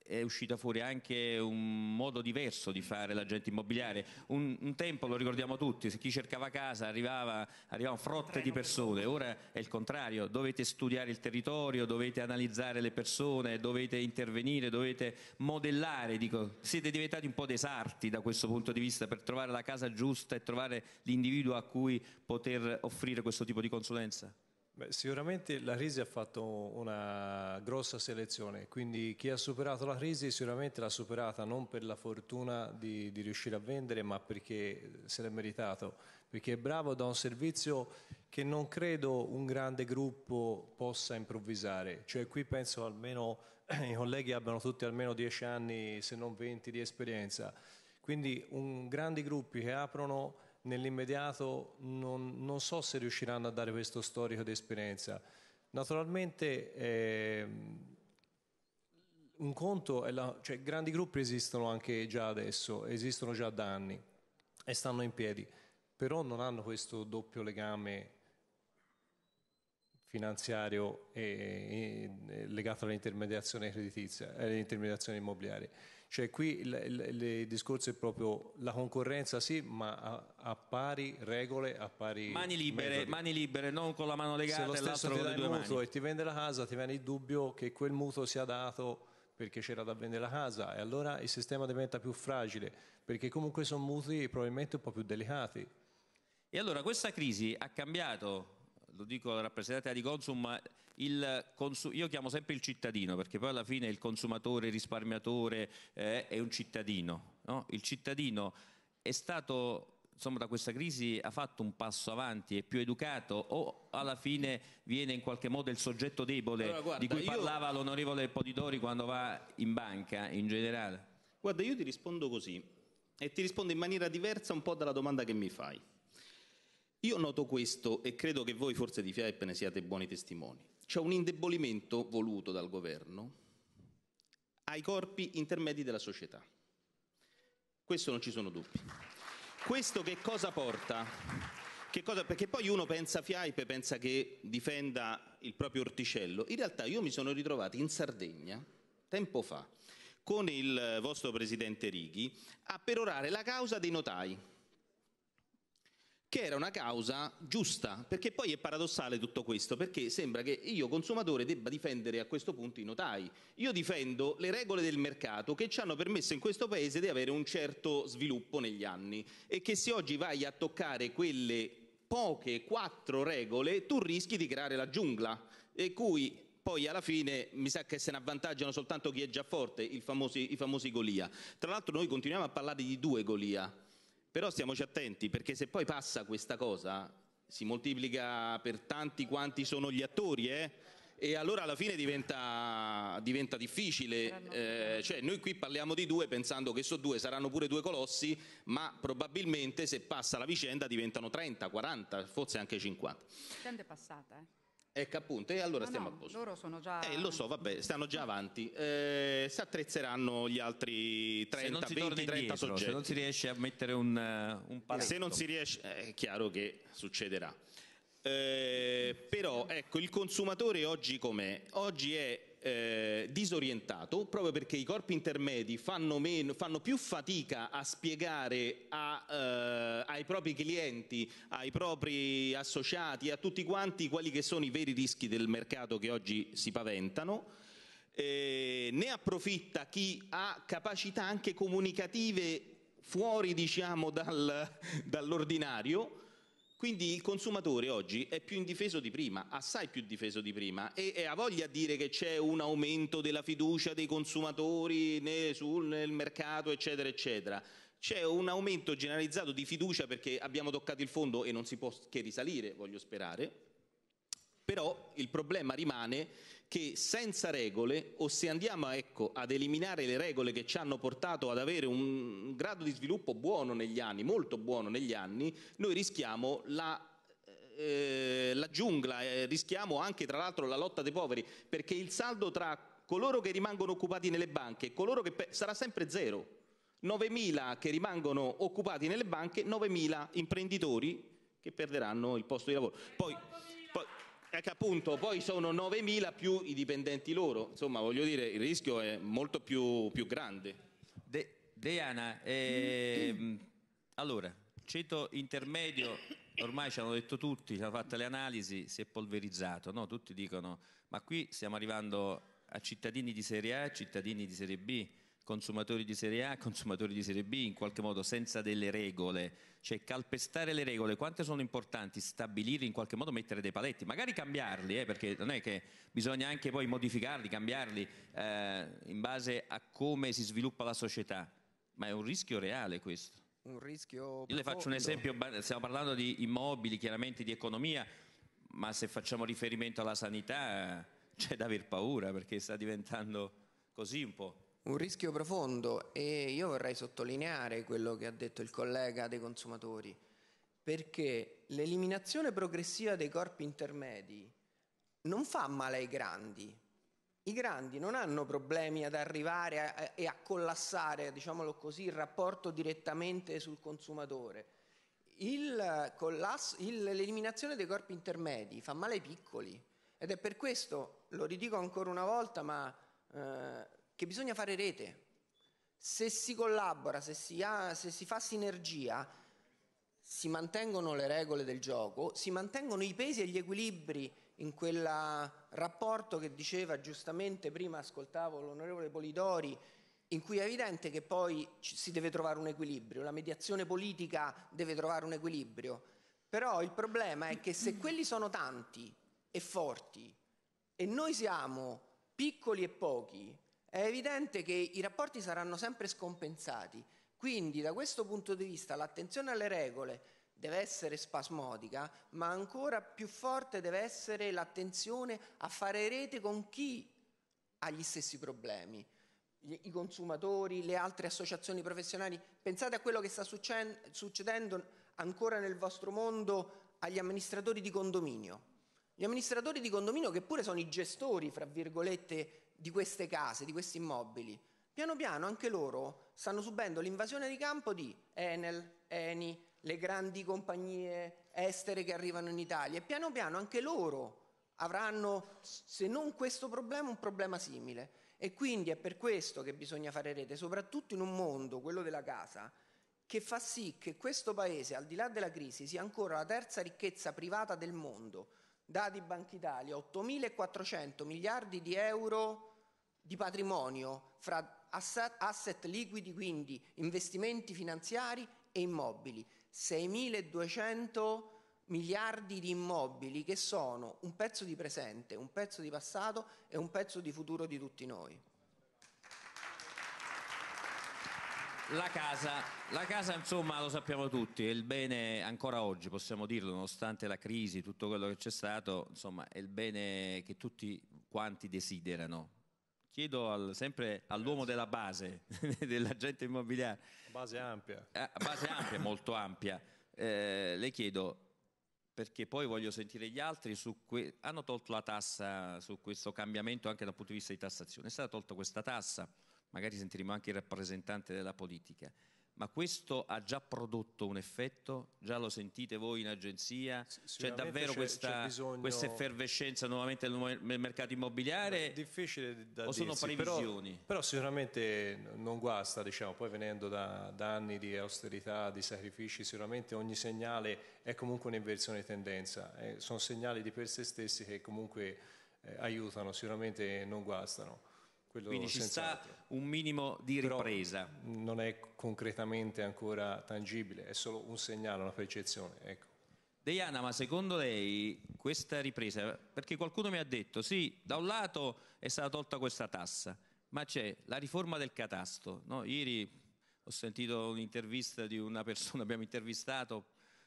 A: è uscita fuori anche un modo diverso di fare l'agente immobiliare. Un, un tempo, lo ricordiamo tutti, se chi cercava casa arrivava, arrivavano frotte di persone, ora è il contrario, dovete studiare il territorio, dovete analizzare le persone, dovete intervenire, dovete modellare, dico, siete diventati un po' desarti da questo punto di vista per trovare la casa giusta e trovare l'individuo a cui poter offrire questo tipo di consulenza?
D: Beh, sicuramente la crisi ha fatto una grossa selezione, quindi chi ha superato la crisi sicuramente l'ha superata non per la fortuna di, di riuscire a vendere, ma perché se l'è meritato, perché è bravo da un servizio che non credo un grande gruppo possa improvvisare. Cioè qui penso almeno i colleghi abbiano tutti almeno 10 anni, se non 20 di esperienza. Quindi un, grandi gruppi che aprono nell'immediato non, non, so se riusciranno a dare questo storico di esperienza. Naturalmente eh, un conto è la, cioè, grandi gruppi esistono anche già adesso, esistono già da anni e stanno in piedi, però non hanno questo doppio legame finanziario e, e, legato all'intermediazione creditizia, all'intermediazione immobiliare. Cioè qui il, il, il, discorso è proprio la concorrenza sì, ma a, a pari regole, a pari
A: mani libere, mani libere, non con la mano legata
D: Se lo stesso ti dai il mutuo e ti vende la casa, ti viene il dubbio che quel mutuo sia dato perché c'era da vendere la casa. E allora il sistema diventa più fragile perché comunque sono mutui probabilmente un po' più delicati.
A: E allora questa crisi ha cambiato, lo dico al rappresentante di Consum, Consu- io chiamo sempre il cittadino perché poi alla fine il consumatore, il risparmiatore eh, è un cittadino. No? Il cittadino è stato insomma, da questa crisi ha fatto un passo avanti, è più educato o alla fine viene in qualche modo il soggetto debole allora, guarda, di cui parlava io... l'onorevole Podidori quando va in banca in generale?
B: Guarda, io ti rispondo così e ti rispondo in maniera diversa un po' dalla domanda che mi fai. Io noto questo e credo che voi forse di FIAP ne siate buoni testimoni c'è un indebolimento voluto dal governo ai corpi intermedi della società. Questo non ci sono dubbi. Questo che cosa porta? Che cosa, perché poi uno pensa FIAIP, pensa che difenda il proprio orticello. In realtà io mi sono ritrovato in Sardegna, tempo fa, con il vostro presidente Righi, a perorare la causa dei notai che era una causa giusta, perché poi è paradossale tutto questo, perché sembra che io consumatore debba difendere a questo punto i notai. Io difendo le regole del mercato che ci hanno permesso in questo paese di avere un certo sviluppo negli anni e che se oggi vai a toccare quelle poche quattro regole, tu rischi di creare la giungla e cui poi alla fine mi sa che se ne avvantaggiano soltanto chi è già forte, famosi, i famosi Golia. Tra l'altro noi continuiamo a parlare di due Golia, però stiamoci attenti perché se poi passa questa cosa si moltiplica per tanti quanti sono gli attori, eh? e allora alla fine diventa, diventa difficile. Eh, cioè noi qui parliamo di due pensando che sono due, saranno pure due colossi, ma probabilmente se passa la vicenda diventano 30, 40, forse anche 50. La
F: vicenda è passata, eh?
B: Ecco appunto, e allora no, stiamo no, a posto.
F: Loro sono già.
B: Eh, lo so, vabbè, stanno già avanti. Eh, si attrezzeranno gli altri 30, 20, 30 indietro, soggetti.
A: Se non si riesce a mettere un, uh, un paletto.
B: Se non si riesce, è chiaro che succederà. Eh, però ecco, il consumatore oggi com'è? Oggi è eh, disorientato proprio perché i corpi intermedi fanno, meno, fanno più fatica a spiegare a, eh, ai propri clienti, ai propri associati, a tutti quanti quali che sono i veri rischi del mercato che oggi si paventano. Eh, ne approfitta chi ha capacità anche comunicative fuori diciamo, dal, dall'ordinario Quindi il consumatore oggi è più indifeso di prima, assai più difeso di prima e, e ha voglia di dire che c'è un aumento della fiducia dei consumatori nel, sul, nel mercato, eccetera, eccetera. C'è un aumento generalizzato di fiducia perché abbiamo toccato il fondo e non si può che risalire, voglio sperare. Però il problema rimane che senza regole, o se andiamo ecco, ad eliminare le regole che ci hanno portato ad avere un grado di sviluppo buono negli anni, molto buono negli anni, noi rischiamo la eh, la giungla, eh, rischiamo anche tra l'altro la lotta dei poveri, perché il saldo tra coloro che rimangono occupati nelle banche e coloro che sarà sempre zero. 9.000 che rimangono occupati nelle banche, 9.000 imprenditori che perderanno il posto di lavoro. Poi, ecco appunto, poi sono 9.000 più i dipendenti loro, insomma voglio dire il rischio è molto più, più grande.
A: De, Diana, ehm, allora, ceto intermedio, ormai ci hanno detto tutti, ci hanno fatto le analisi, si è polverizzato, no? tutti dicono ma qui stiamo arrivando a cittadini di serie A, cittadini di serie B, consumatori di serie A, consumatori di serie B, in qualche modo senza delle regole, cioè calpestare le regole, quante sono importanti? Stabilire, in qualche modo mettere dei paletti, magari cambiarli, eh, perché non è che bisogna anche poi modificarli, cambiarli eh, in base a come si sviluppa la società, ma è un rischio reale questo.
E: Un rischio
A: Io le faccio un esempio, stiamo parlando di immobili, chiaramente di economia, ma se facciamo riferimento alla sanità c'è da aver paura perché sta diventando così un po'
E: un rischio profondo e io vorrei sottolineare quello che ha detto il collega dei consumatori, perché l'eliminazione progressiva dei corpi intermedi non fa male ai grandi. I grandi non hanno problemi ad arrivare e a, collassare, diciamolo così, il rapporto direttamente sul consumatore. Il collasso, il, l'eliminazione dei corpi intermedi fa male ai piccoli ed è per questo, lo ridico ancora una volta, ma eh, che bisogna fare rete. Se si collabora, se si, ha, se si fa sinergia, si mantengono le regole del gioco, si mantengono i pesi e gli equilibri in quel rapporto che diceva giustamente prima ascoltavo l'onorevole Polidori in cui è evidente che poi si deve trovare un equilibrio, la mediazione politica deve trovare un equilibrio. Però il problema è che se quelli sono tanti e forti e noi siamo piccoli e pochi, è evidente che i rapporti saranno sempre scompensati. Quindi da questo punto di vista l'attenzione alle regole deve essere spasmodica, ma ancora più forte deve essere l'attenzione a fare rete con chi ha gli stessi problemi. I consumatori, le altre associazioni professionali. Pensate a quello che sta succedendo ancora nel vostro mondo agli amministratori di condominio. Gli amministratori di condominio che pure sono i gestori, fra virgolette, di queste case, di questi immobili, piano piano anche loro stanno subendo l'invasione di campo di Enel, Eni, le grandi compagnie estere che arrivano in Italia e piano piano anche loro avranno, se non questo problema, un problema simile. E quindi è per questo che bisogna fare rete, soprattutto in un mondo, quello della casa, che fa sì che questo Paese, al di là della crisi, sia ancora la terza ricchezza privata del mondo. Dati Banca Italia, 8.400 miliardi di euro di patrimonio fra asset, asset liquidi, quindi investimenti finanziari e immobili, 6.200 miliardi di immobili che sono un pezzo di presente, un pezzo di passato e un pezzo di futuro di tutti noi.
A: La casa, la casa, insomma, lo sappiamo tutti, è il bene ancora oggi, possiamo dirlo, nonostante la crisi, tutto quello che c'è stato, insomma, è il bene che tutti quanti desiderano chiedo al, sempre all'uomo della base, dell'agente immobiliare.
D: Base ampia.
A: Eh, base ampia, molto ampia. Eh, le chiedo, perché poi voglio sentire gli altri, que- hanno tolto la tassa su questo cambiamento anche dal punto di vista di tassazione. È stata tolta questa tassa, magari sentiremo anche il rappresentante della politica ma questo ha già prodotto un effetto? Già lo sentite voi in agenzia? C'è davvero questa, bisogno... questa, effervescenza nuovamente nel mercato immobiliare?
D: È difficile da
A: o
D: dirsi,
A: sono previsioni?
D: Però, però, sicuramente non guasta, diciamo, poi venendo da, da, anni di austerità, di sacrifici, sicuramente ogni segnale è comunque un'inversione di tendenza, eh, sono segnali di per sé stessi che comunque eh, aiutano, sicuramente non guastano.
A: Quello Quindi ci sta un minimo di ripresa.
D: Però non è concretamente ancora tangibile, è solo un segnale, una percezione. Ecco.
A: Deiana, ma secondo lei questa ripresa, perché qualcuno mi ha detto sì, da un lato è stata tolta questa tassa, ma c'è la riforma del catasto. No? Ieri ho sentito un'intervista di una persona, abbiamo intervistato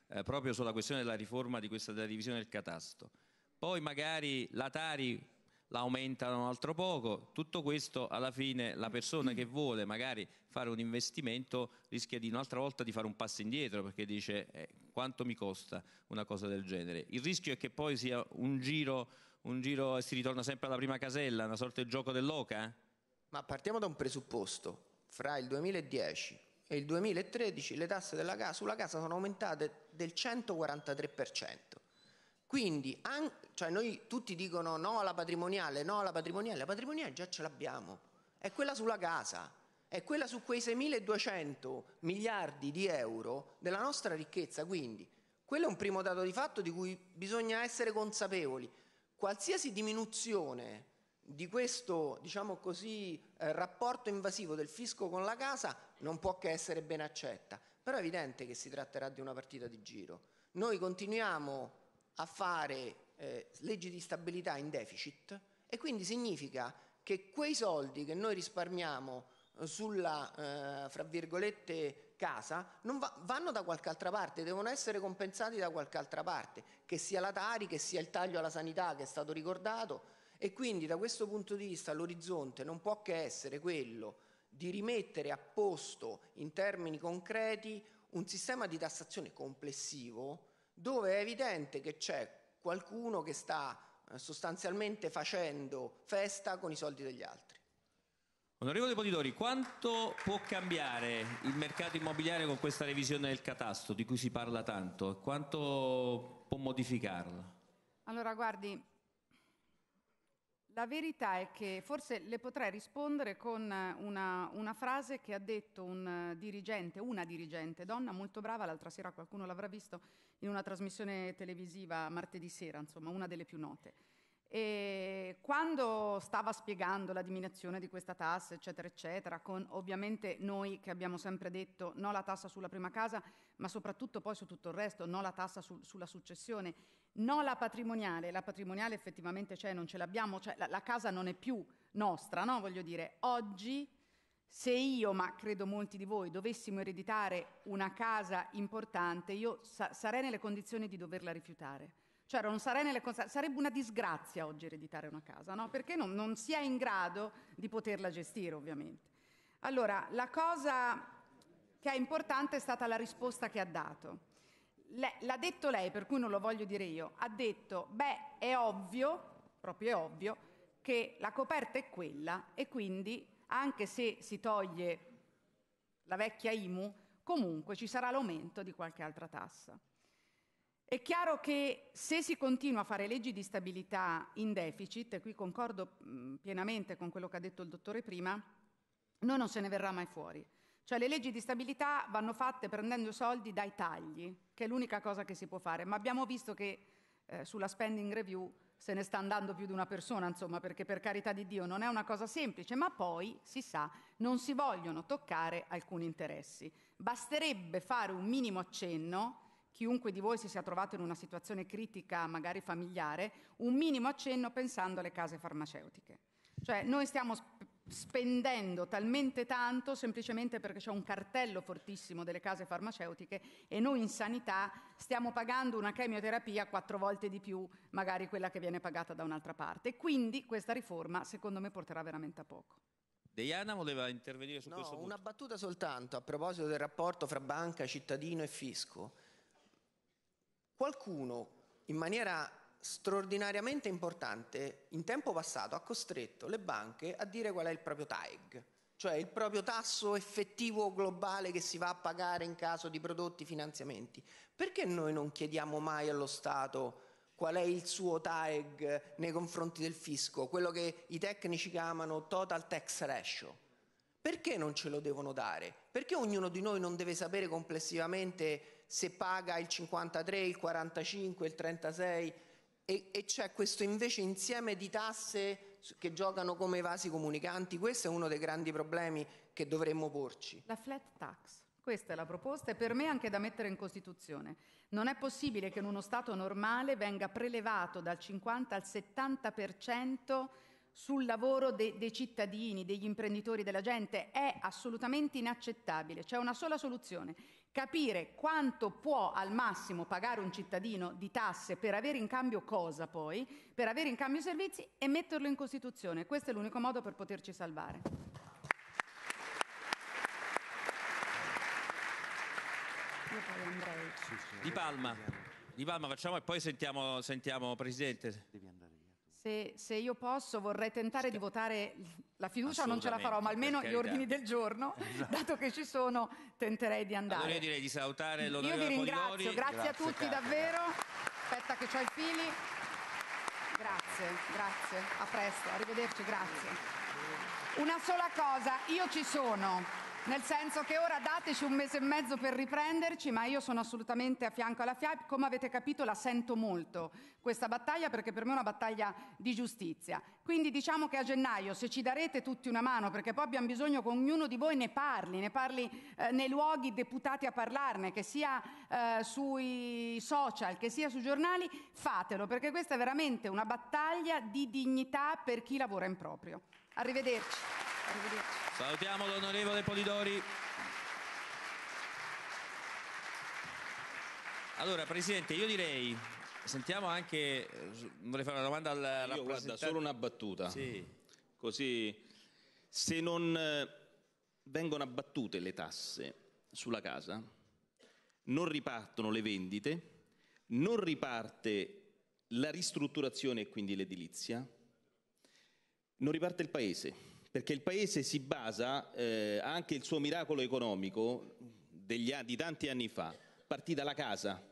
A: eh, proprio sulla questione della riforma di questa della divisione del catasto. Poi magari la Tari l'aumentano un altro poco, tutto questo alla fine la persona che vuole magari fare un investimento rischia di un'altra volta di fare un passo indietro perché dice eh, quanto mi costa una cosa del genere. Il rischio è che poi sia un giro, un giro e si ritorna sempre alla prima casella, una sorta di gioco dell'oca?
E: Ma partiamo da un presupposto, fra il 2010 e il 2013 le tasse della, sulla casa sono aumentate del 143%. Quindi, an- cioè noi tutti dicono no alla patrimoniale, no alla patrimoniale, la patrimoniale già ce l'abbiamo, è quella sulla casa, è quella su quei 6.200 miliardi di euro della nostra ricchezza. Quindi, quello è un primo dato di fatto di cui bisogna essere consapevoli. Qualsiasi diminuzione di questo diciamo così, eh, rapporto invasivo del fisco con la casa non può che essere ben accetta, però è evidente che si tratterà di una partita di giro. Noi continuiamo a fare eh, leggi di stabilità in deficit e quindi significa che quei soldi che noi risparmiamo eh, sulla, eh, fra virgolette, casa va, vanno da qualche altra parte, devono essere compensati da qualche altra parte, che sia la Tari, che sia il taglio alla sanità che è stato ricordato e quindi da questo punto di vista l'orizzonte non può che essere quello di rimettere a posto in termini concreti un sistema di tassazione complessivo dove è evidente che c'è qualcuno che sta eh, sostanzialmente facendo festa con i soldi degli altri.
A: Onorevole Polidori, quanto può cambiare il mercato immobiliare con questa revisione del catasto di cui si parla tanto? e Quanto può modificarla?
F: Allora, guardi, la verità è che forse le potrei rispondere con una, una, frase che ha detto un dirigente, una dirigente donna molto brava, l'altra sera qualcuno l'avrà visto in una trasmissione televisiva martedì sera, insomma una delle più note. E quando stava spiegando la diminuzione di questa tassa, eccetera, eccetera, con ovviamente noi che abbiamo sempre detto no la tassa sulla prima casa, ma soprattutto poi su tutto il resto, no la tassa su, sulla successione, no la patrimoniale, la patrimoniale effettivamente c'è, non ce l'abbiamo, cioè la, la casa non è più nostra, no? Voglio dire, oggi se io, ma credo molti di voi, dovessimo ereditare una casa importante, io sa- sarei nelle condizioni di doverla rifiutare cioè non sarei nelle cons- sarebbe una disgrazia oggi ereditare una casa, no? perché non, non si è in grado di poterla gestire ovviamente. Allora, la cosa che è importante è stata la risposta che ha dato. Le, l'ha detto lei, per cui non lo voglio dire io, ha detto, beh, è ovvio, proprio è ovvio, che la coperta è quella e quindi anche se si toglie la vecchia IMU, comunque ci sarà l'aumento di qualche altra tassa. È chiaro che se si continua a fare leggi di stabilità in deficit, e qui concordo pienamente con quello che ha detto il dottore prima, noi non se ne verrà mai fuori. Cioè le leggi di stabilità vanno fatte prendendo soldi dai tagli, che è l'unica cosa che si può fare, ma abbiamo visto che eh, sulla spending review se ne sta andando più di una persona, insomma, perché per carità di Dio non è una cosa semplice, ma poi, si sa, non si vogliono toccare alcuni interessi. Basterebbe fare un minimo accenno chiunque di voi si sia trovato in una situazione critica, magari familiare, un minimo accenno pensando alle case farmaceutiche. Cioè noi stiamo spendendo talmente tanto semplicemente perché c'è un cartello fortissimo delle case farmaceutiche e noi in sanità stiamo pagando una chemioterapia quattro volte di più magari quella che viene pagata da un'altra parte. Quindi questa riforma secondo me porterà veramente a poco.
A: Deiana voleva intervenire su
E: no,
A: questo punto.
E: Una battuta soltanto a proposito del rapporto fra banca, cittadino e fisco. Qualcuno, in maniera straordinariamente importante, in tempo passato ha costretto le banche a dire qual è il proprio TAEG, cioè il proprio tasso effettivo globale che si va a pagare in caso di prodotti finanziamenti. Perché noi non chiediamo mai allo Stato qual è il suo TAEG nei confronti del fisco, quello che i tecnici chiamano total tax ratio? Perché non ce lo devono dare? Perché ognuno di noi non deve sapere complessivamente se paga il 53, il 45, il 36 e, e c'è questo invece insieme di tasse che giocano come vasi comunicanti, questo è uno dei grandi problemi che dovremmo porci.
F: La flat tax Questa è la proposta e per me anche da mettere in Costituzione. Non è possibile che in uno Stato normale venga prelevato dal 50 al 70% sul lavoro de- dei cittadini, degli imprenditori, della gente. È assolutamente inaccettabile. C'è una sola soluzione. Capire quanto può al massimo pagare un cittadino di tasse per avere in cambio cosa poi, per avere in cambio servizi e metterlo in Costituzione. Questo è l'unico modo per poterci salvare.
A: Io poi andrei. Sì, sì, di Palma. Di Palma facciamo e poi sentiamo, sentiamo Presidente. Devi andare
F: via. Se, se, io posso vorrei tentare di votare la fiducia, non ce la farò, ma almeno gli ordini del giorno, esatto. dato che ci sono, tenterei di andare.
A: Allora io direi di salutare l'onorevole
F: Io vi ringrazio,
A: Polidori.
F: grazie, grazie a tutti Carta. davvero. Aspetta che ho i fili. Grazie, grazie. A presto, arrivederci, grazie. Una sola cosa, io ci sono nel senso che ora dateci un mese e mezzo per riprenderci, ma io sono assolutamente a fianco alla FIAP. Come avete capito la sento molto questa battaglia perché per me è una battaglia di giustizia. Quindi diciamo che a gennaio, se ci darete tutti una mano, perché poi abbiamo bisogno che ognuno di voi ne parli, ne parli eh, nei luoghi deputati a parlarne, che sia eh, sui social, che sia sui giornali, fatelo, perché questa è veramente una battaglia di dignità per chi lavora in proprio. Arrivederci.
A: Salutiamo l'onorevole Polidori. Allora, Presidente, io direi, sentiamo anche, vorrei fare una domanda al
B: io,
A: rappresentante.
B: Guarda, solo una battuta.
A: Sì.
B: Così, se non eh, vengono abbattute le tasse sulla casa, non ripartono le vendite, non riparte la ristrutturazione e quindi l'edilizia, non riparte il Paese perché il Paese si basa, eh, anche il suo miracolo economico degli, di tanti anni fa, partì dalla casa.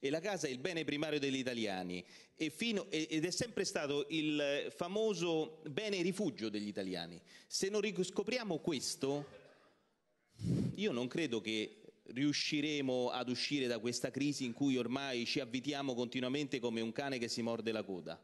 B: E la casa è il bene primario degli italiani fino, ed è sempre stato il famoso bene rifugio degli italiani. Se non riscopriamo questo, io non credo che riusciremo ad uscire da questa crisi in cui ormai ci avvitiamo continuamente come un cane che si morde la coda.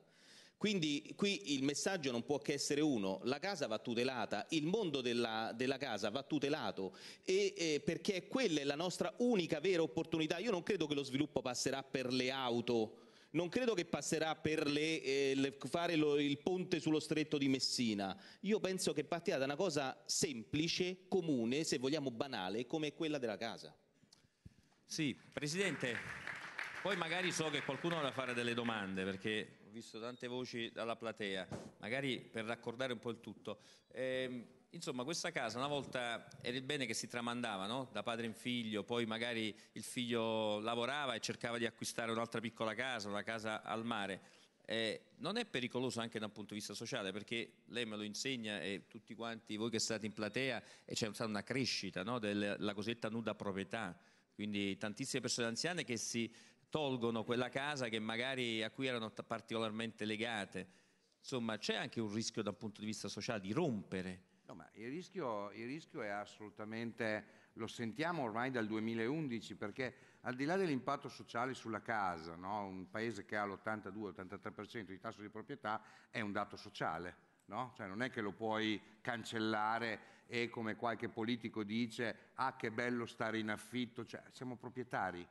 B: Quindi qui il messaggio non può che essere uno, la casa va tutelata, il mondo della, della casa va tutelato e, eh, perché quella è la nostra unica vera opportunità. Io non credo che lo sviluppo passerà per le auto, non credo che passerà per le, eh, le, fare lo, il ponte sullo stretto di Messina. Io penso che partirà da una cosa semplice, comune, se vogliamo banale, come quella della casa.
A: Sì, Presidente, poi magari so che qualcuno vorrà fare delle domande perché ho visto tante voci dalla platea, magari per raccordare un po' il tutto. Eh, insomma, questa casa una volta era il bene che si tramandava no? da padre in figlio, poi magari il figlio lavorava e cercava di acquistare un'altra piccola casa, una casa al mare. Eh, non è pericoloso anche da un punto di vista sociale perché lei me lo insegna e tutti quanti voi che state in platea e c'è stata una crescita no? della cosiddetta nuda proprietà, quindi tantissime persone anziane che si tolgono quella casa che magari a cui erano particolarmente legate. Insomma, c'è anche un rischio dal punto di vista sociale di rompere.
C: No, il rischio, il rischio è assolutamente, lo sentiamo ormai dal 2011, perché al di là dell'impatto sociale sulla casa, no? un paese che ha l'82-83% di tasso di proprietà è un dato sociale. No? Cioè non è che lo puoi cancellare e come qualche politico dice, ah che bello stare in affitto, cioè, siamo proprietari,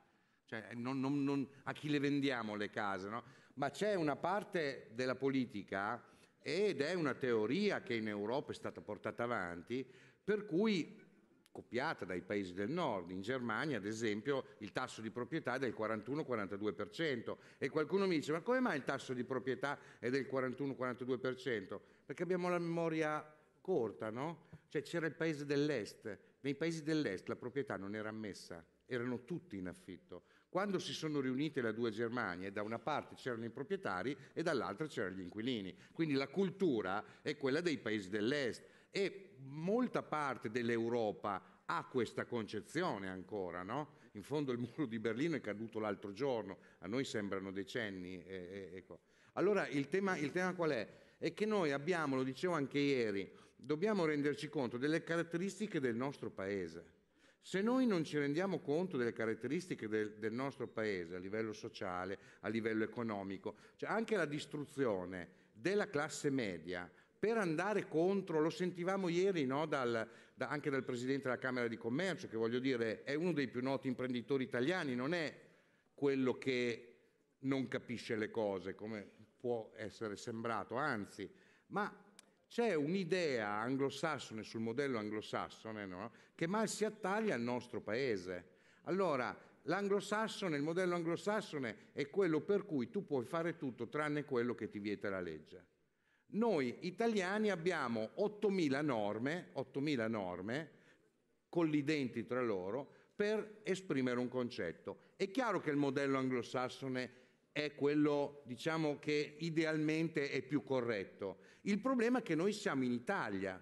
C: cioè, non, non, non, a chi le vendiamo le case, no? ma c'è una parte della politica ed è una teoria che in Europa è stata portata avanti, per cui copiata dai paesi del nord, in Germania ad esempio il tasso di proprietà è del 41-42% e qualcuno mi dice ma come mai il tasso di proprietà è del 41-42%? Perché abbiamo la memoria corta, no? Cioè c'era il paese dell'est, nei paesi dell'est la proprietà non era ammessa, erano tutti in affitto. Quando si sono riunite le due Germanie, da una parte c'erano i proprietari e dall'altra c'erano gli inquilini. Quindi la cultura è quella dei paesi dell'est e molta parte dell'Europa ha questa concezione ancora, no? In fondo il muro di Berlino è caduto l'altro giorno, a noi sembrano decenni. Eh, eh, ecco. Allora il tema, il tema qual è? È che noi abbiamo, lo dicevo anche ieri, dobbiamo renderci conto delle caratteristiche del nostro paese. Se noi non ci rendiamo conto delle caratteristiche del, del nostro paese a livello sociale, a livello economico, cioè anche la distruzione della classe media per andare contro, lo sentivamo ieri no, dal, da, anche dal Presidente della Camera di Commercio, che voglio dire è uno dei più noti imprenditori italiani, non è quello che non capisce le cose, come può essere sembrato, anzi, ma c'è un'idea anglosassone sul modello anglosassone no? che mal si attaglia al nostro paese. Allora, l'anglosassone, il modello anglosassone è quello per cui tu puoi fare tutto tranne quello che ti vieta la legge. Noi italiani abbiamo 8.000 norme, 8.000 norme collidenti tra loro per esprimere un concetto. È chiaro che il modello anglosassone è quello, diciamo, che idealmente è più corretto. Il problema è che noi siamo in Italia.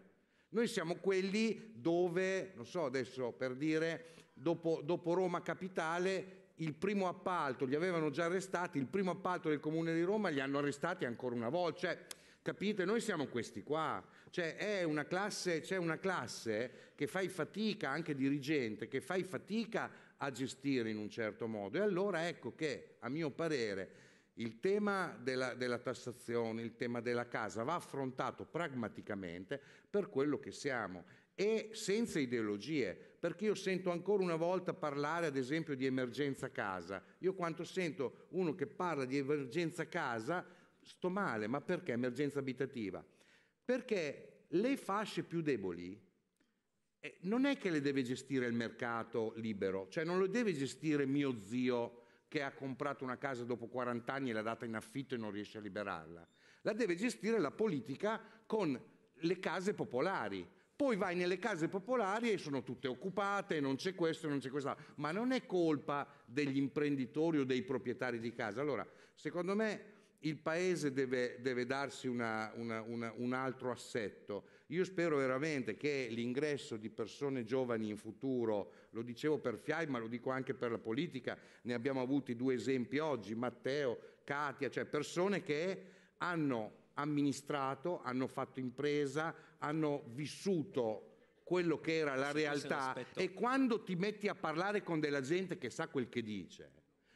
C: Noi siamo quelli dove, non so adesso per dire, dopo, dopo Roma Capitale il primo appalto li avevano già arrestati, il primo appalto del Comune di Roma li hanno arrestati ancora una volta. Cioè, capite? Noi siamo questi qua. Cioè, una classe, c'è una classe che fai fatica, anche dirigente, che fai fatica a gestire in un certo modo. E allora ecco che, a mio parere, il tema della, della, tassazione, il tema della casa va affrontato pragmaticamente per quello che siamo e senza ideologie, perché io sento ancora una volta parlare ad esempio di emergenza casa. Io quando sento uno che parla di emergenza casa sto male, ma perché emergenza abitativa? Perché le fasce più deboli non è che le deve gestire il mercato libero, cioè non lo deve gestire mio zio che ha comprato una casa dopo 40 anni e l'ha data in affitto e non riesce a liberarla. La deve gestire la politica con le case popolari. Poi vai nelle case popolari e sono tutte occupate, non c'è questo, non c'è quest'altro. Ma non è colpa degli imprenditori o dei proprietari di casa. Allora, secondo me il Paese deve, deve darsi una, una, una, un altro assetto. Io spero veramente che l'ingresso di persone giovani in futuro, lo dicevo per FIAI ma lo dico anche per la politica, ne abbiamo avuti due esempi oggi, Matteo, Katia, cioè persone che hanno amministrato, hanno fatto impresa, hanno vissuto quello che era la realtà e quando ti metti a parlare con della gente che sa quel che dice,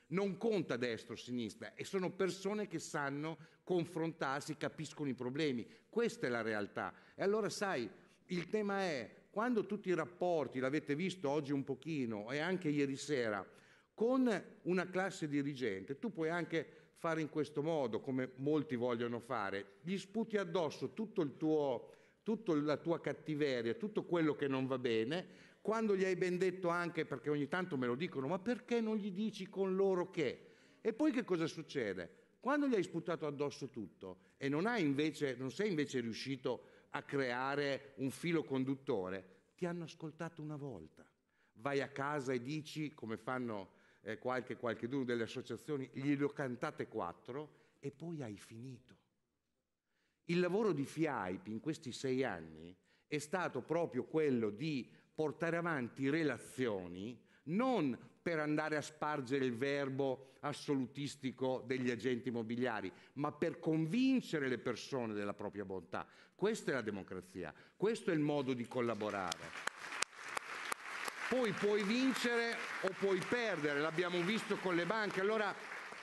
C: non conta destra o sinistra e sono persone che sanno confrontarsi, capiscono i problemi. Questa è la realtà. E allora sai, il tema è quando tutti i rapporti, l'avete visto oggi un pochino e anche ieri sera, con una classe dirigente, tu puoi anche fare in questo modo, come molti vogliono fare, gli sputi addosso tutto il tuo, tutta la tua cattiveria, tutto quello che non va bene, quando gli hai ben detto anche, perché ogni tanto me lo dicono, ma perché non gli dici con loro che? E poi che cosa succede? Quando gli hai sputato addosso tutto e non, invece, non sei invece riuscito a creare un filo conduttore, ti hanno ascoltato una volta. Vai a casa e dici, come fanno eh, qualche, qualche delle associazioni, glielo cantate quattro e poi hai finito. Il lavoro di FIAIP in questi sei anni è stato proprio quello di portare avanti relazioni non per andare a spargere il verbo assolutistico degli agenti immobiliari, ma per convincere le persone della propria bontà. Questa è la democrazia, questo è il modo di collaborare. Poi puoi vincere o puoi perdere, l'abbiamo visto con le banche. Allora,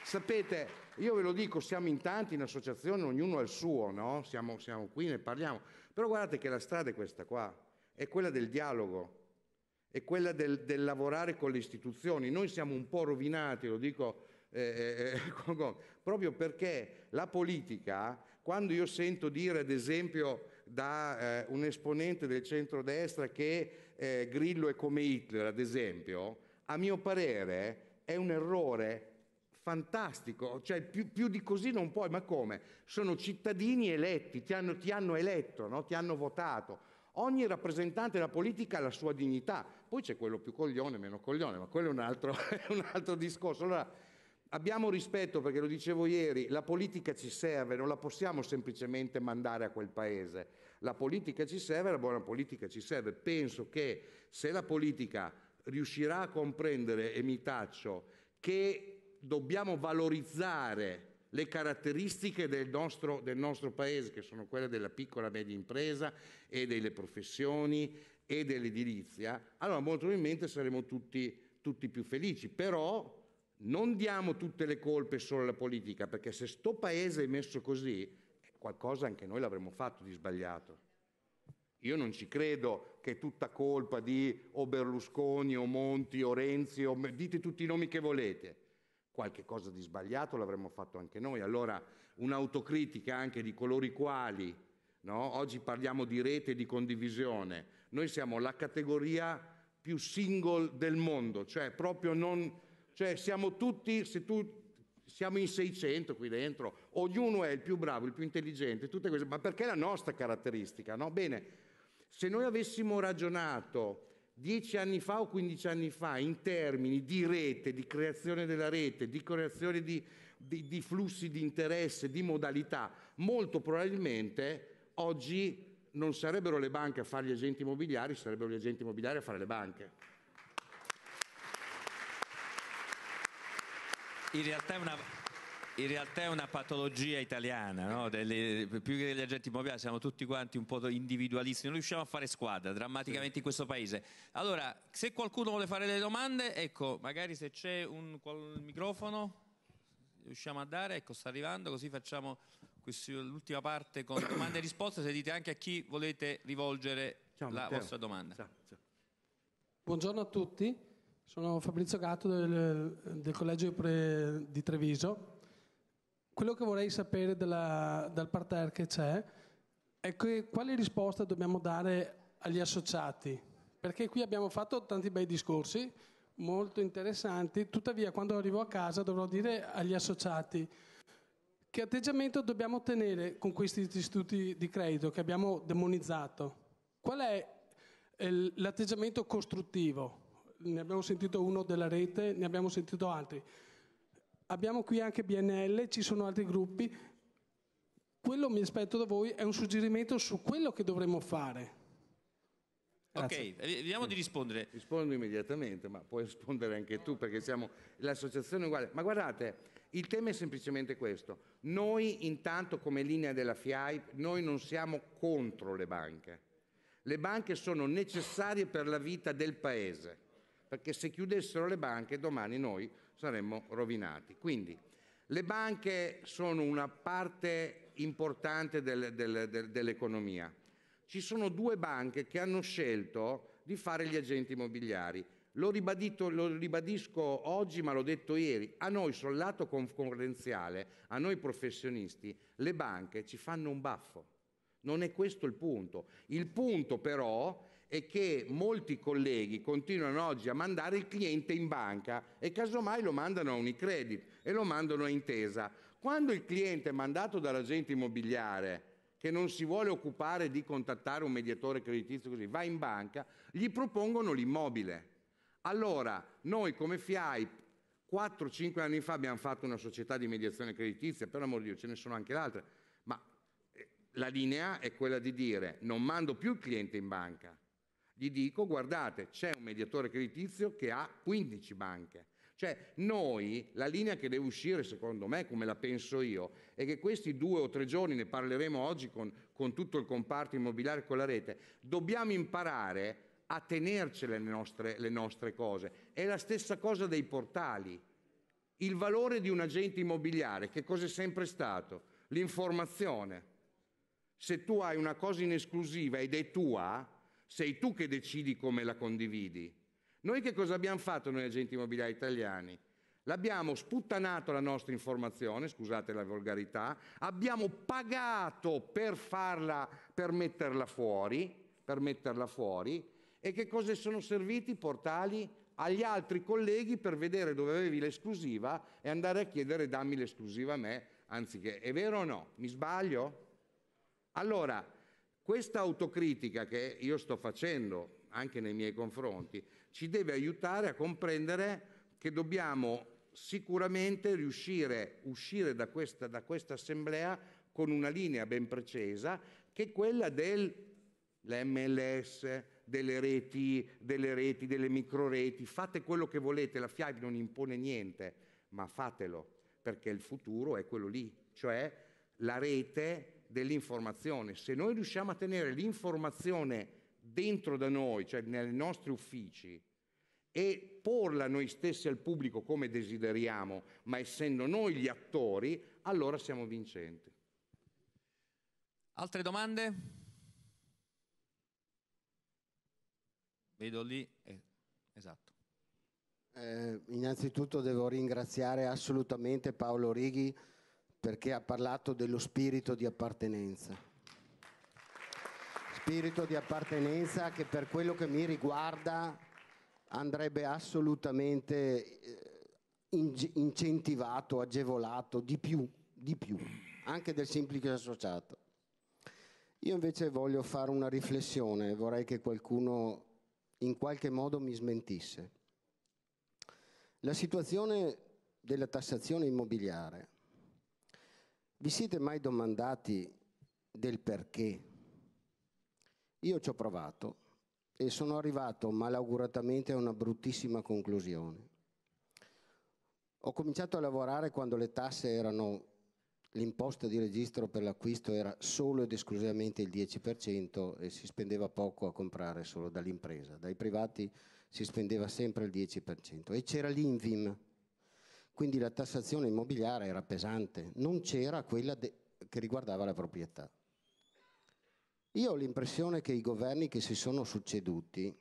C: sapete, io ve lo dico, siamo in tanti in associazione, ognuno ha il suo, no? Siamo, siamo qui, ne parliamo. Però guardate che la strada è questa qua è quella del dialogo, è quella del, del lavorare con le istituzioni. Noi siamo un po' rovinati, lo dico eh, eh, eh proprio perché la politica, quando io sento dire ad esempio da eh, un esponente del centrodestra che eh, Grillo è come Hitler, ad esempio, a mio parere è un errore fantastico, cioè più, più, di così non puoi, ma come? Sono cittadini eletti, ti hanno, ti hanno eletto, no? ti hanno votato. Ogni rappresentante della politica ha la sua dignità, poi c'è quello più coglione, meno coglione, ma quello è un altro, è un altro discorso. Allora, abbiamo rispetto perché lo dicevo ieri, la politica ci serve, non la possiamo semplicemente mandare a quel paese. La politica ci serve, la buona politica ci serve. Penso che se la politica riuscirà a comprendere, e mi taccio, che dobbiamo valorizzare le caratteristiche del nostro, del nostro paese, che sono quelle della piccola e media impresa e delle professioni e dell'edilizia, allora molto probabilmente saremo tutti, tutti più felici. Però non diamo tutte le colpe solo alla politica, perché se sto paese è messo così, qualcosa anche noi l'avremmo fatto di sbagliato. Io non ci credo che è tutta colpa di o Berlusconi o Monti o Renzi o dite tutti i nomi che volete. Qualche cosa di sbagliato l'avremmo fatto anche noi. Allora un'autocritica anche di coloro i quali, no? oggi parliamo di rete di condivisione, noi siamo la categoria più single del mondo, cioè proprio non, cioè siamo tutti, se tu siamo in 600 qui dentro, ognuno è il più bravo, il più intelligente, tutte queste, ma perché è la nostra caratteristica, no? Bene, se noi avessimo ragionato dieci anni fa o 15 anni fa in termini di rete, di creazione della rete, di creazione di, di, di flussi di interesse, di modalità, molto probabilmente oggi non sarebbero le banche a fare gli agenti immobiliari, sarebbero gli agenti immobiliari a fare le banche.
A: In realtà è una, in realtà è una patologia italiana, no? Delle, più che degli agenti immobiliari siamo tutti quanti un po' individualisti, non riusciamo a fare squadra drammaticamente in questo paese. Allora, se qualcuno vuole fare delle domande, ecco, magari se c'è un qual, microfono riusciamo a dare, ecco sta arrivando, così facciamo l'ultima parte con domande e risposte, se dite anche a chi volete rivolgere ciao, la Matteo. vostra domanda. Ciao, ciao.
G: Buongiorno a tutti, sono Fabrizio Gatto del, del Collegio di Treviso quello che vorrei sapere della, dal parterre che c'è è che, quali risposte dobbiamo dare agli associati, perché qui abbiamo fatto tanti bei discorsi, molto interessanti, tuttavia quando arrivo a casa dovrò dire agli associati che atteggiamento dobbiamo tenere con questi istituti di credito che abbiamo demonizzato. Qual è l'atteggiamento costruttivo? Ne abbiamo sentito uno della rete, ne abbiamo sentito altri. Abbiamo qui anche BNL, ci sono altri gruppi. Quello mi aspetto da voi è un suggerimento su quello che dovremmo fare.
A: Grazie. Ok, vediamo di rispondere.
C: Rispondo immediatamente, ma puoi rispondere anche tu perché siamo l'associazione uguale. Ma guardate, il tema è semplicemente questo. Noi intanto come linea della FIAI, noi non siamo contro le banche. Le banche sono necessarie per la vita del Paese, perché se chiudessero le banche domani noi saremmo rovinati. Quindi le banche sono una parte importante del, del, del, dell'economia. Ci sono due banche che hanno scelto di fare gli agenti immobiliari. L'ho ribadito, lo ribadisco oggi, ma l'ho detto ieri. A noi sul lato concorrenziale, a noi professionisti, le banche ci fanno un baffo. Non è questo il punto. Il punto però è che molti colleghi continuano oggi a mandare il cliente in banca e casomai lo mandano a Unicredit e lo mandano a Intesa. Quando il cliente è mandato dall'agente immobiliare che non si vuole occupare di contattare un mediatore creditizio così, va in banca, gli propongono l'immobile. Allora, noi come FIAI 4-5 anni fa abbiamo fatto una società di mediazione creditizia, per l'amor di Dio ce ne sono anche altre, ma eh, la linea è quella di dire non mando più il cliente in banca, gli dico guardate c'è un mediatore creditizio che ha 15 banche. Cioè noi, la linea che deve uscire secondo me, come la penso io, è che questi due o tre giorni, ne parleremo oggi con, con tutto il comparto immobiliare e con la rete, dobbiamo imparare a tenercele le nostre, le nostre cose. È la stessa cosa dei portali. Il valore di un agente immobiliare, che cosa è sempre stato? L'informazione. Se tu hai una cosa in esclusiva ed è tua, sei tu che decidi come la condividi. Noi che cosa abbiamo fatto noi agenti immobiliari italiani? L'abbiamo sputtanato la nostra informazione, scusate la volgarità, abbiamo pagato per farla, per metterla fuori, per metterla fuori, e che cosa sono serviti i portali agli altri colleghi per vedere dove avevi l'esclusiva e andare a chiedere dammi l'esclusiva a me, anziché, è vero o no? Mi sbaglio? Allora, questa autocritica che io sto facendo anche nei miei confronti ci deve aiutare a comprendere che dobbiamo sicuramente riuscire a uscire da questa, da questa assemblea con una linea ben precisa che è quella dell'MLS, delle reti, delle reti, delle microreti. Fate quello che volete, la FIAB non impone niente, ma fatelo perché il futuro è quello lì, cioè la rete dell'informazione. Se noi riusciamo a tenere l'informazione dentro da noi, cioè nei nostri uffici, e porla noi stessi al pubblico come desideriamo, ma essendo noi gli attori, allora siamo vincenti.
A: Altre domande? Vedo lì. Eh, esatto.
H: Eh, innanzitutto devo ringraziare assolutamente Paolo Righi perché ha parlato dello spirito di appartenenza. Spirito di appartenenza che per quello che mi riguarda andrebbe assolutamente eh, incentivato, agevolato di più, di più, anche del semplice associato. Io invece voglio fare una riflessione, vorrei che qualcuno in qualche modo mi smentisse. La situazione della tassazione immobiliare, vi siete mai domandati del perché? Io ci ho provato e sono arrivato malauguratamente a una bruttissima conclusione. Ho cominciato a lavorare quando le tasse erano l'imposta di registro per l'acquisto era solo ed esclusivamente il 10% e si spendeva poco a comprare solo dall'impresa. Dai privati si spendeva sempre il 10% e c'era l'Invim, quindi la tassazione immobiliare era pesante, non c'era quella che riguardava la proprietà. Io ho l'impressione che i governi che si sono succeduti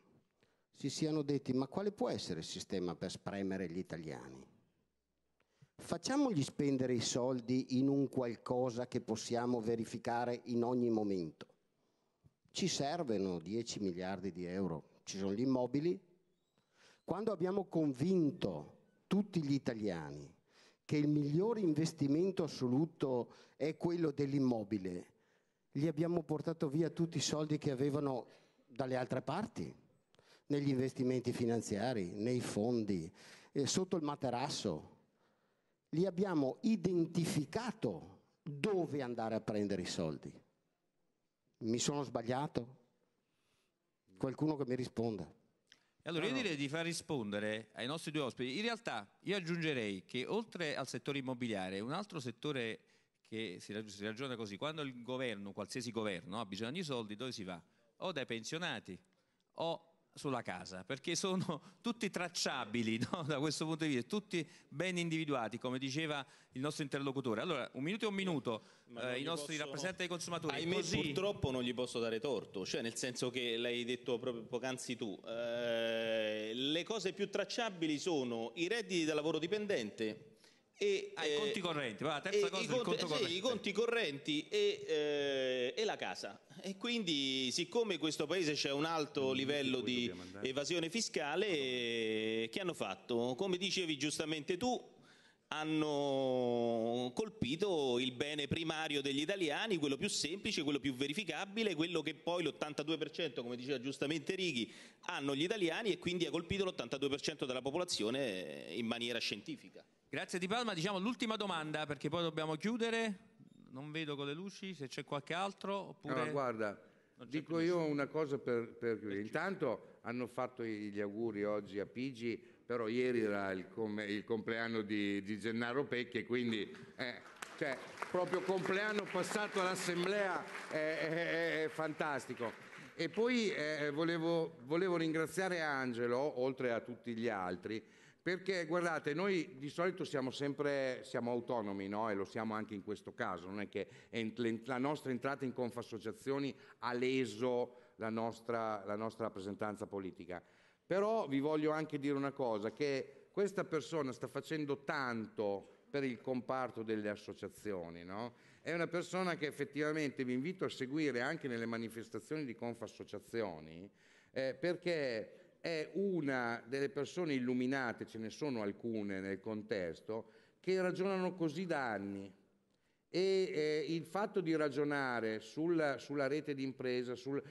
H: si siano detti ma quale può essere il sistema per spremere gli italiani? Facciamogli spendere i soldi in un qualcosa che possiamo verificare in ogni momento. Ci servono 10 miliardi di euro, ci sono gli immobili. Quando abbiamo convinto tutti gli italiani che il migliore investimento assoluto è quello dell'immobile, gli abbiamo portato via tutti i soldi che avevano dalle altre parti, negli investimenti finanziari, nei fondi, eh, sotto il materasso li abbiamo identificato dove andare a prendere i soldi. Mi sono sbagliato? Qualcuno che mi risponda.
A: Allora, io direi di far rispondere ai nostri due ospiti. In realtà, io aggiungerei che oltre al settore immobiliare, un altro settore che si ragiona così, quando il governo, qualsiasi governo, ha bisogno di soldi, dove si va? O dai pensionati o sulla casa, perché sono tutti tracciabili no? da questo punto di vista, tutti ben individuati, come diceva il nostro interlocutore. Allora, un minuto e un minuto, eh, i nostri posso... rappresentanti dei consumatori.
B: Ahimè, così... purtroppo non gli posso dare torto, cioè nel senso che l'hai detto proprio poc'anzi tu, eh, le cose più tracciabili sono i redditi da lavoro dipendente,
A: e, ah, i conti correnti, va, terza cosa, i conti, conto
B: corrente. Sì, i conti correnti e, eh, e, la casa. E quindi, siccome in questo paese c'è un alto livello di evasione fiscale, eh, che hanno fatto? Come dicevi giustamente tu, hanno colpito il bene primario degli italiani, quello più semplice, quello più verificabile, quello che poi l'82%, come diceva giustamente Righi, hanno gli italiani e quindi ha colpito l'82% della popolazione in maniera scientifica.
A: Grazie Di Palma, diciamo l'ultima domanda perché poi dobbiamo chiudere. Non vedo con le luci se c'è qualche altro. Oppure...
C: No, guarda, dico io una cosa per, per chiudere. Intanto hanno fatto gli auguri oggi a Pigi, però ieri era il, com- il compleanno di, di, Gennaro Pecchi e quindi eh, cioè, proprio compleanno passato all'assemblea è, è, è fantastico. E poi eh, volevo, volevo ringraziare Angelo, oltre a tutti gli altri, perché guardate, noi di solito siamo sempre siamo autonomi, no? e lo siamo anche in questo caso, non è che la nostra entrata in Confassociazioni ha leso la nostra, la nostra rappresentanza politica. Però vi voglio anche dire una cosa, che questa persona sta facendo tanto per il comparto delle associazioni, no? È una persona che effettivamente vi invito a seguire anche nelle manifestazioni di Confassociazioni, eh, perché è una delle persone illuminate, ce ne sono alcune nel contesto, che ragionano così da anni. E eh, il fatto di ragionare sulla, sulla rete di impresa, sul,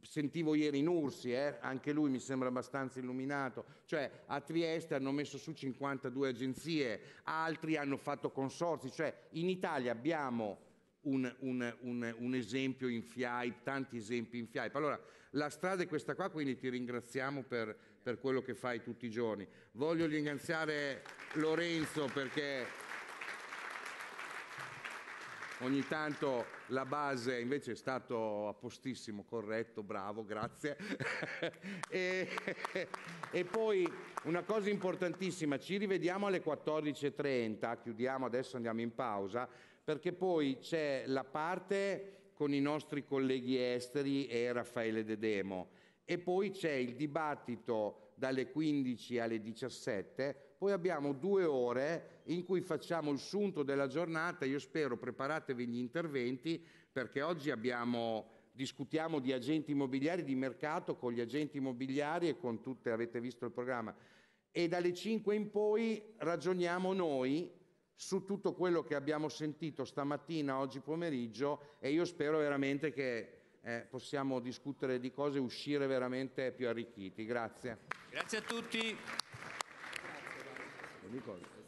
C: sentivo ieri Nursi, eh, anche lui mi sembra abbastanza illuminato, cioè a Trieste hanno messo su 52 agenzie, altri hanno fatto consorzi, cioè in Italia abbiamo un, un, un, un esempio in FIAIP, tanti esempi in FIAIP. Allora, la strada è questa qua, quindi ti ringraziamo per, per quello che fai tutti i giorni. Voglio ringraziare Lorenzo perché ogni tanto la base invece è stato a postissimo, corretto, bravo, grazie. e, e, poi una cosa importantissima, ci rivediamo alle 14.30, chiudiamo adesso, andiamo in pausa, perché poi c'è la parte con i nostri colleghi esteri e Raffaele De Demo. E poi c'è il dibattito dalle 15 alle 17, poi abbiamo due ore in cui facciamo il sunto della giornata, io spero preparatevi gli interventi perché oggi abbiamo discutiamo di agenti immobiliari di mercato con gli agenti immobiliari e con tutte, avete visto il programma, e dalle 5 in poi ragioniamo noi su tutto quello che abbiamo sentito stamattina, oggi pomeriggio e io spero veramente che eh, possiamo discutere di cose e uscire veramente più arricchiti. Grazie.
A: Grazie a tutti.
C: Grazie.